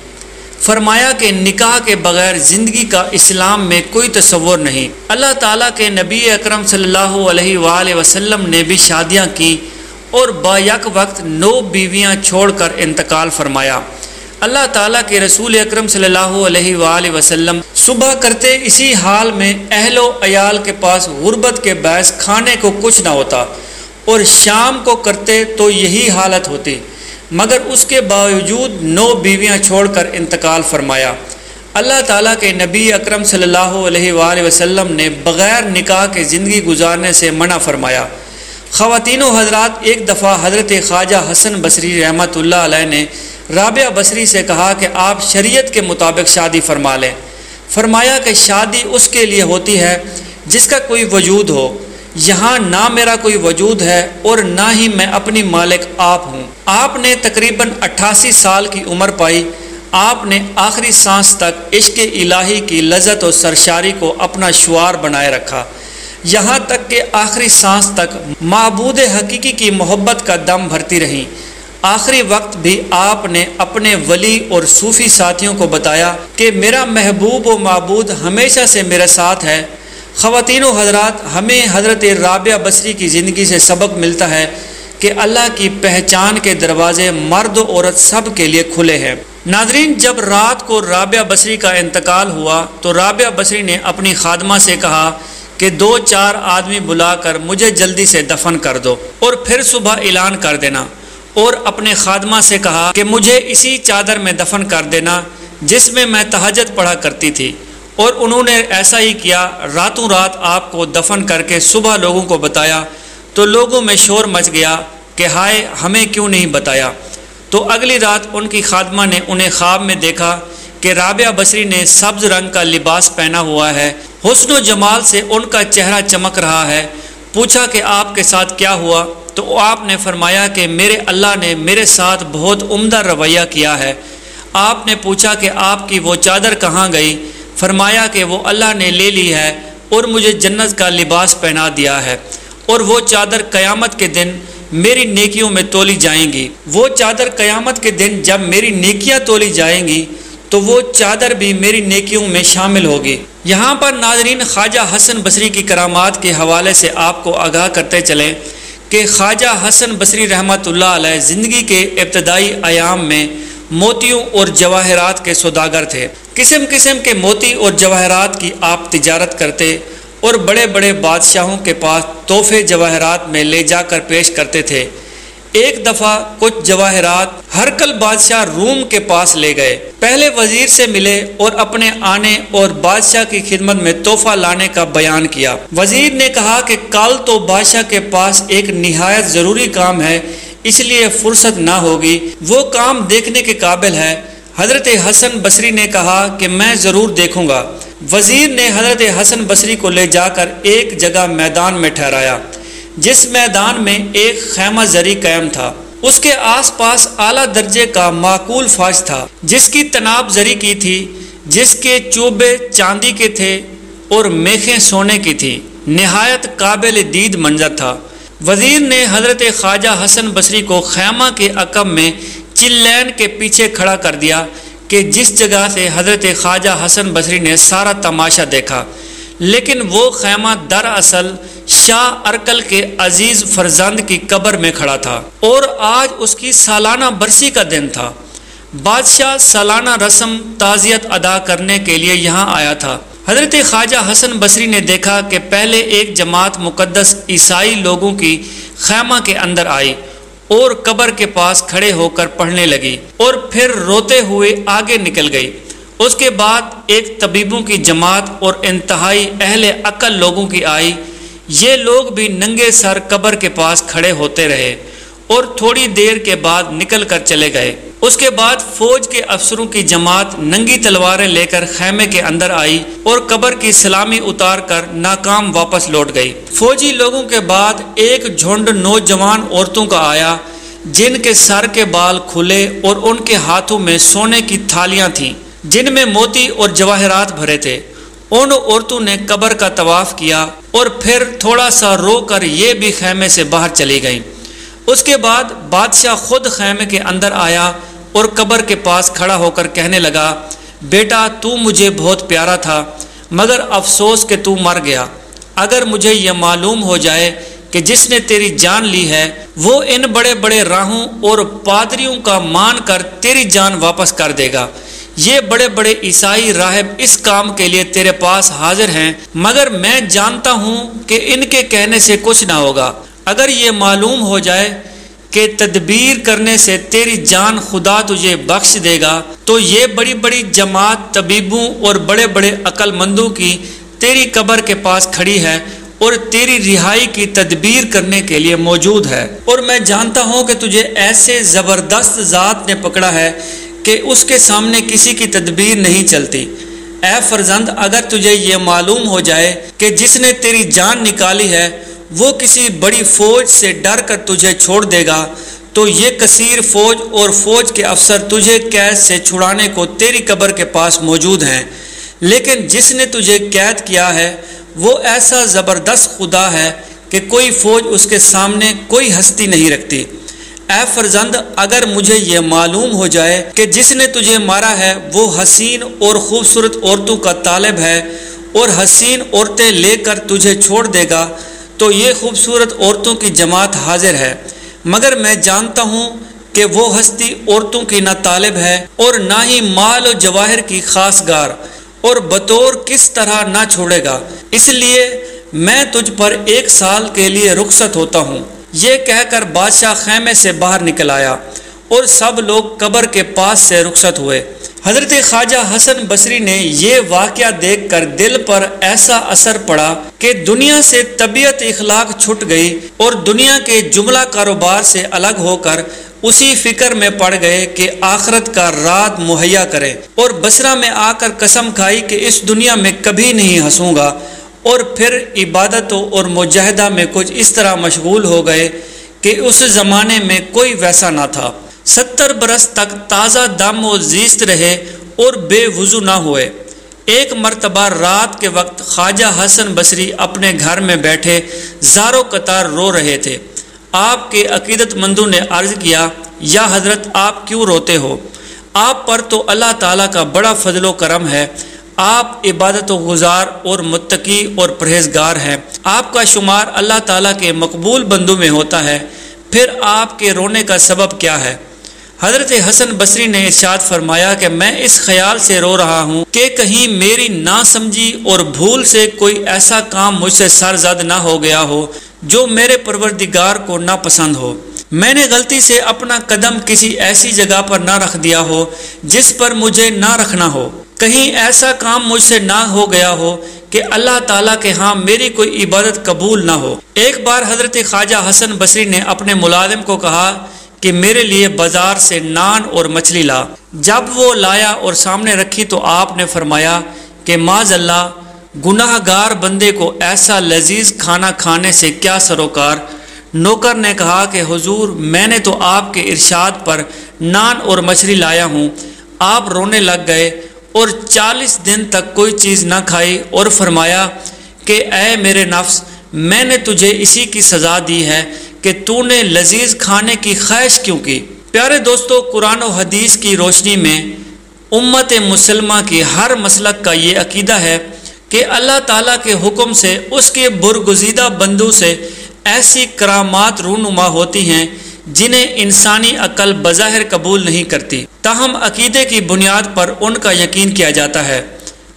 फरमाया कि निकाह के बगैर ज़िंदगी का इस्लाम में कोई तस्वुर नहीं। अल्लाह ताला के नबी अकरम सल्लल्लाहु अलैहि वसल्लम ने भी शादियाँ की और बायक वक्त नौ बीवियाँ छोड़कर इंतकाल फरमाया। अल्लाह ताला के रसूल अकरम सल्लल्लाहु अलैहि वसल्लम सुबह करते इसी हाल में अहलो अयाल के पास गुर्बत के बैस खाने को कुछ ना होता और शाम को करते तो यही हालत होती। मगर उसके बावजूद नौ बीवियाँ छोड़कर इंतकाल फरमाया। अल्लाह ताला के नबी अकरम सल्लल्लाहु अलैहि वसल्लम ने बग़ैर निकाह के ज़िंदगी गुजारने से मना फरमाया। ख़वातीन हजरात एक दफ़ा हज़रत ख्वाजा हसन बसरी रहमत ने राबिया बसरी से कहा कि आप शरीयत के मुताबिक शादी फरमा लें। फरमाया कि शादी उसके लिए होती है जिसका कोई वजूद हो। यहाँ ना मेरा कोई वजूद है और ना ही मैं अपनी मालिक आप हूँ। आपने तकरीबन 88 साल की उम्र पाई। आपने आखिरी सांस तक इश्क इलाही की लजत और सरशारी को अपना शुआर बनाए रखा। यहाँ तक कि आखिरी सांस तक महबूद हकीकी की मोहब्बत का दम भरती रहीं। आखिरी वक्त भी आपने अपने वली और सूफ़ी साथियों को बताया कि मेरा महबूब व मबूद हमेशा से मेरे साथ है। ख़वान हजरात हमें हज़रत राबिया बसरी की ज़िंदगी से सबक मिलता है कि अल्लाह की पहचान के दरवाज़े मर्द औरत सब के लिए खुले हैं। नाजरीन, जब रात को राबिया बसरी का इंतकाल हुआ तो राबिया बसरी ने अपनी खादमा से कहा कि दो चार आदमी बुलाकर मुझे जल्दी से दफन कर दो और फिर सुबह ऐलान कर देना। और अपने खादमा से कहा कि मुझे इसी चादर में दफन कर देना जिसमें मैं तहजत पढ़ा करती थी। और उन्होंने ऐसा ही किया, रातों रात आपको दफन करके सुबह लोगों को बताया तो लोगों में शोर मच गया कि हाय, हमें क्यों नहीं बताया? तो अगली रात उनकी खादमा ने उन्हें ख्वाब में देखा कि राबिया बसरी ने सब्ज रंग का लिबास पहना हुआ है। हुसन जमाल से उनका चेहरा चमक रहा है पूछा कि आपके साथ क्या हुआ तो आपने फरमाया कि मेरे अल्लाह ने मेरे साथ बहुत उम्दा रवैया किया है। आपने पूछा कि आपकी वो चादर कहाँ गई? फरमाया कि वो अल्लाह ने ले ली है और मुझे जन्नत का लिबास पहना दिया है और वो चादर क़यामत के दिन मेरी नेकियों में तोली जाएँगी। वो चादर क़यामत के दिन जब मेरी नेकियाँ तोली जाएँगी तो वो चादर भी मेरी नेकियों में शामिल होगी। यहाँ पर नाजरीन, ख्वाजा हसन बसरी की करामात के हवाले से आपको आगाह करते चलें कि ख्वाजा हसन बसरी रहमत ज़िंदगी के इब्तदाई आयाम में मोतियों और जवाहरात के सौदागर थे। किस्म किस्म के मोती और जवाहरात की आप तजारत करते और बड़े बड़े बादशाहों के पास तोहफे जवाहरात में ले जाकर पेश करते थे। एक दफ़ा कुछ जवाहरात हरकल बादशाह रूम के पास ले गए। पहले वज़ीर से मिले और अपने आने और बादशाह की खिदमत में तोहफा लाने का बयान किया। वज़ीर ने कहा कि कल तो बादशाह के पास एक निहायत ज़रूरी काम है, इसलिए फुर्सत ना होगी। वो काम देखने के काबिल है। हज़रत हसन बसरी ने कहा कि मैं ज़रूर देखूँगा। वज़ीर ने हज़रत हसन बसरी को ले जाकर एक जगह मैदान में ठहराया। जिस मैदान में एक खैमा जरी कैम था, उसके आसपास आला दर्जे का माकूल फाज था, जिसकी तनाब जरी की थी, जिसके चूबे चांदी के थे और मेखें सोने की थी। नहायत काबिल दीद मंजर था। वज़ीर ने हज़रत ख्वाजा हसन बसरी को खैमा के अकब में चिल्लैन के पीछे खड़ा कर दिया कि जिस जगह से हज़रत ख्वाजा हसन बसरी ने सारा तमाशा देखा, लेकिन वो खैमा दरअसल शाह अरकल के अज़ीज़ फरजंद की कब्र में खड़ा था और आज उसकी सालाना बरसी का दिन था। बादशाह सालाना रस्म ताज़ियत अदा करने के लिए यहाँ आया था। हज़रत ख्वाजा हसन बसरी ने देखा कि पहले एक जमात मुकद्दस ईसाई लोगों की खैमा के अंदर आई और कब्र के पास खड़े होकर पढ़ने लगी और फिर रोते हुए आगे निकल गई। उसके बाद एक तबीबों की जमात और इंतहाई अहले अकल लोगों की आई ये लोग भी नंगे सर कब्र के पास खड़े होते रहे और थोड़ी देर के बाद निकल कर चले गए। उसके बाद फौज के अफसरों की जमात नंगी तलवारें लेकर खेमे के अंदर आई और कब्र की सलामी उतार कर नाकाम वापस लौट गई। फौजी लोगों के बाद एक झुंड नौजवान औरतों का आया, जिनके सर के बाल खुले और उनके हाथों में सोने की थालियाँ थीं, जिनमें मोती और जवाहरात भरे थे। उन औरतों ने कब्र का तवाफ किया और फिर थोड़ा सा रो कर ये भी खेमे से बाहर चली गई। उसके बाद बादशाह खुद खैमे के अंदर आया और कब्र के पास खड़ा होकर कहने लगा, बेटा, तू मुझे बहुत प्यारा था, मगर अफसोस के तू मर गया। अगर मुझे यह मालूम हो जाए कि जिसने तेरी जान ली है, वो इन बड़े बड़े राहों और पादरियों का मान कर तेरी जान वापस कर देगा। ये बड़े बड़े ईसाई राहब इस काम के लिए तेरे पास हाजिर हैं, मगर मैं जानता हूँ कि इनके कहने से कुछ ना होगा। अगर ये मालूम हो जाए कि तदबीर करने से तेरी जान खुदा तुझे बख्श देगा तो ये बड़ी बड़ी जमात, तबीबों और बड़े बड़े अक्लमंदों की तेरी कब्र के पास खड़ी है और तेरी रिहाई की तदबीर करने के लिए मौजूद है। और मैं जानता हूँ कि तुझे ऐसे ज़बरदस्त ज़ात ने पकड़ा है कि उसके सामने किसी की तदबीर नहीं चलती। ए फरजंद, अगर तुझे ये मालूम हो जाए कि जिसने तेरी जान निकाली है, वो किसी बड़ी फौज से डर कर तुझे छोड़ देगा तो ये कसीर फौज और फौज के अफसर तुझे कैद से छुड़ाने को तेरी कब्र के पास मौजूद हैं। लेकिन जिसने तुझे कैद किया है, वो ऐसा ज़बरदस्त खुदा है कि कोई फौज उसके सामने कोई हस्ती नहीं रखती। ए फरजंद, अगर मुझे ये मालूम हो जाए कि जिसने तुझे मारा है, वो हसीन और ख़ूबसूरत औरतों का तालब है और हसीन औरतें लेकर तुझे छोड़ देगा तो ये खूबसूरत औरतों की जमात हाजिर है। मगर मैं जानता हूँ कि वो हस्ती औरतों की ना तालब है और ना ही माल और जवाहर की खास गार और बतौर किस तरह ना छोड़ेगा। इसलिए मैं तुझ पर एक साल के लिए रुखसत होता हूँ। ये कहकर बादशाह खेमे से बाहर निकल आया और सब लोग कब्र के पास से रुखसत हुए। हज़रत ख्वाजा हसन बसरी ने यह वाक़ देख कर दिल पर ऐसा असर पड़ा कि दुनिया से तबीयत इखलाक छुट गई और दुनिया के जुमला कारोबार से अलग होकर उसी फ़िक्र में पड़ गए कि आखरत का रात मुहैया करें और बसरा में आकर कसम खाई कि इस दुनिया में कभी नहीं हंसूँगा। और फिर इबादतों और मुजाहिदा में कुछ इस तरह मशगूल हो गए कि उस ज़माने में कोई वैसा ना था। सत्तर बरस तक ताज़ा दम व जीस्त रहे और बेवजू ना हुए। एक मरतबा रात के वक्त ख्वाजा हसन बसरी अपने घर में बैठे ज़ारो कतार रो रहे थे। आपके अकीदतमंदों ने अर्ज़ किया, या हज़रत, आप क्यों रोते हो? आप पर तो अल्लाह ताला का बड़ा फजलो करम है। आप इबादत गुजार और मुत्तकी और परहेजगार हैं। आपका शुमार अल्लाह ताला के मकबूल बंदों में होता है। फिर आपके रोने का सबब क्या है? हज़रत हसन बसरी ने इर्शाद फरमाया कि मैं इस ख्याल से रो रहा हूँ कि कहीं मेरी ना समझी और भूल से कोई ऐसा काम मुझसे सरजद ना हो गया हो, जो मेरे परवरदिगार को नापसंद हो। मैंने गलती से अपना कदम किसी ऐसी जगह पर ना रख दिया हो, जिस पर मुझे ना रखना हो। कहीं ऐसा काम मुझसे ना हो गया हो कि अल्लाह ताला के हाँ मेरी कोई इबादत कबूल ना हो। एक बार हज़रत ख्वाजा हसन बसरी ने अपने मुलाजिम को कहा कि मेरे लिए बाज़ार से नान और मछली ला। जब वो लाया और सामने रखी तो आपने फरमाया कि माज अल्लाह गुनाहगार बंदे को ऐसा लजीज खाना खाने से क्या सरोकार? नौकर ने कहा कि हुजूर, मैंने तो आपके इरशाद पर नान और मछली लाया हूँ। आप रोने लग गए और चालीस दिन तक कोई चीज़ न खाई और फरमाया कि ए मेरे नफ्स, मैंने तुझे इसी की सज़ा दी है कि तूने लजीज खाने की ख्वाहिश क्यों की? प्यारे दोस्तों, कुरान और हदीस की रोशनी में उम्मत मुसलमा की हर मसलक का ये अकीदा है कि अल्लाह ताला के हुक्म से, उसके बुरगुजीदा बंदू से ऐसी करामात रूनुमा होती हैं जिन्हें इंसानी अकल बज़ाहिर कबूल नहीं करती। ताहम अकीदे की बुनियाद पर उनका यकीन किया जाता है।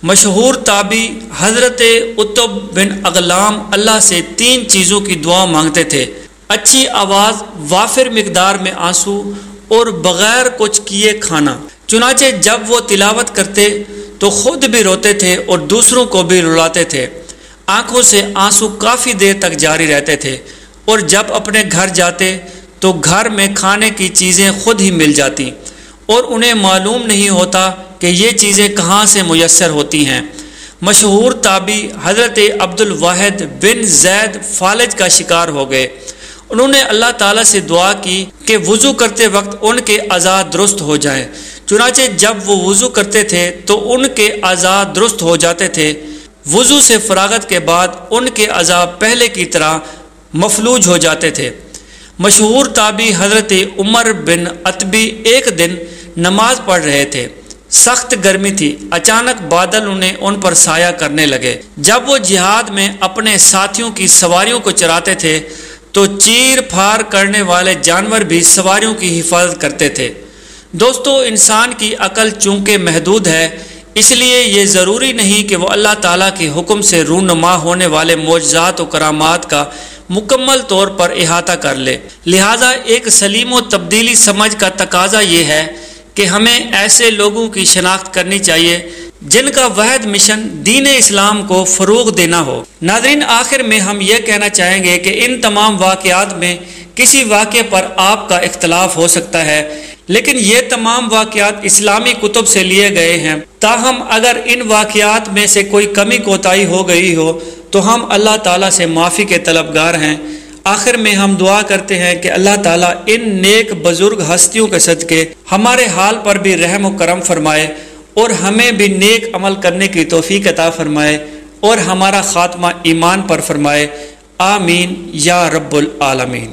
मशहूर ताबी हज़रत उतब बिन अगलाम अल्लाह से तीन चीज़ों की दुआ मांगते थे। अच्छी आवाज़, वाफिर मकदार में आँसू और बग़ैर कुछ किए खाना। चुनाचे जब वो तिलावत करते तो खुद भी रोते थे और दूसरों को भी रुलाते थे। आँखों से आँसू काफ़ी देर तक जारी रहते थे और जब अपने घर जाते तो घर में खाने की चीज़ें खुद ही मिल जाती और उन्हें मालूम नहीं होता कि ये चीज़ें कहाँ से मैसर होती हैं। मशहूर ताबी हज़रत अब्दुल वाहिद बिन जैद फालज का शिकार हो गए। उन्होंने अल्लाह ताला से दुआ की कि वज़ू करते वक्त उनके आज़ाद दुरुस्त हो जाएँ। चुनाचे जब वो वज़ू करते थे तो उनके आज़ाद दुरुस्त हो जाते थे। वज़ू से फरागत के बाद उनके अजाब पहले की तरह मफलूज हो जाते थे। मशहूर ताबी हज़रत उमर बिन अतबी एक दिन नमाज़ पढ़ रहे थे। सख्त गर्मी थी। अचानक बादल उन्हें उन पर साया करने लगे। जब वो जिहाद में अपने साथियों की सवारियों को चराते थे तो चीर फार करने वाले जानवर भी सवारियों की हिफाजत करते थे। दोस्तों, इंसान की अकल चूँकि महदूद है, इसलिए ये ज़रूरी नहीं कि वह अल्लाह ताला के हुक्म से रूनमा होने वाले मोजात व करामात का मुकम्मल तौर पर अहाता कर ले। लिहाजा एक सलीम तब्दीली समझ का तकाजा ये है कि हमें ऐसे लोगों की शनाख्त करनी चाहिए, जिनका वहद मिशन दीन इस्लाम को फ़रोग देना हो। नादरीन आखिर में हम ये कहना चाहेंगे कि इन तमाम वाक़ात में किसी वाक़े पर आपका इख्तलाफ हो सकता है, लेकिन ये तमाम वाक़ात इस्लामी कुतुब से लिए गए हैं। ताहम अगर इन वाक़ात में से कोई कमी कोताही हो गई हो तो हम अल्लाह ताला से माफ़ी के तलबगार हैं। आखिर में हम दुआ करते हैं कि अल्लाह ताला इन नेक बुज़ुर्ग हस्तियों के सदक़े हमारे हाल पर भी रहम करम फरमाए और हमें भी नेक अमल करने की तोफ़ी अता फरमाए और हमारा ख़ात्मा ईमान पर फरमाए। आमीन या रब्बुल आलमीन।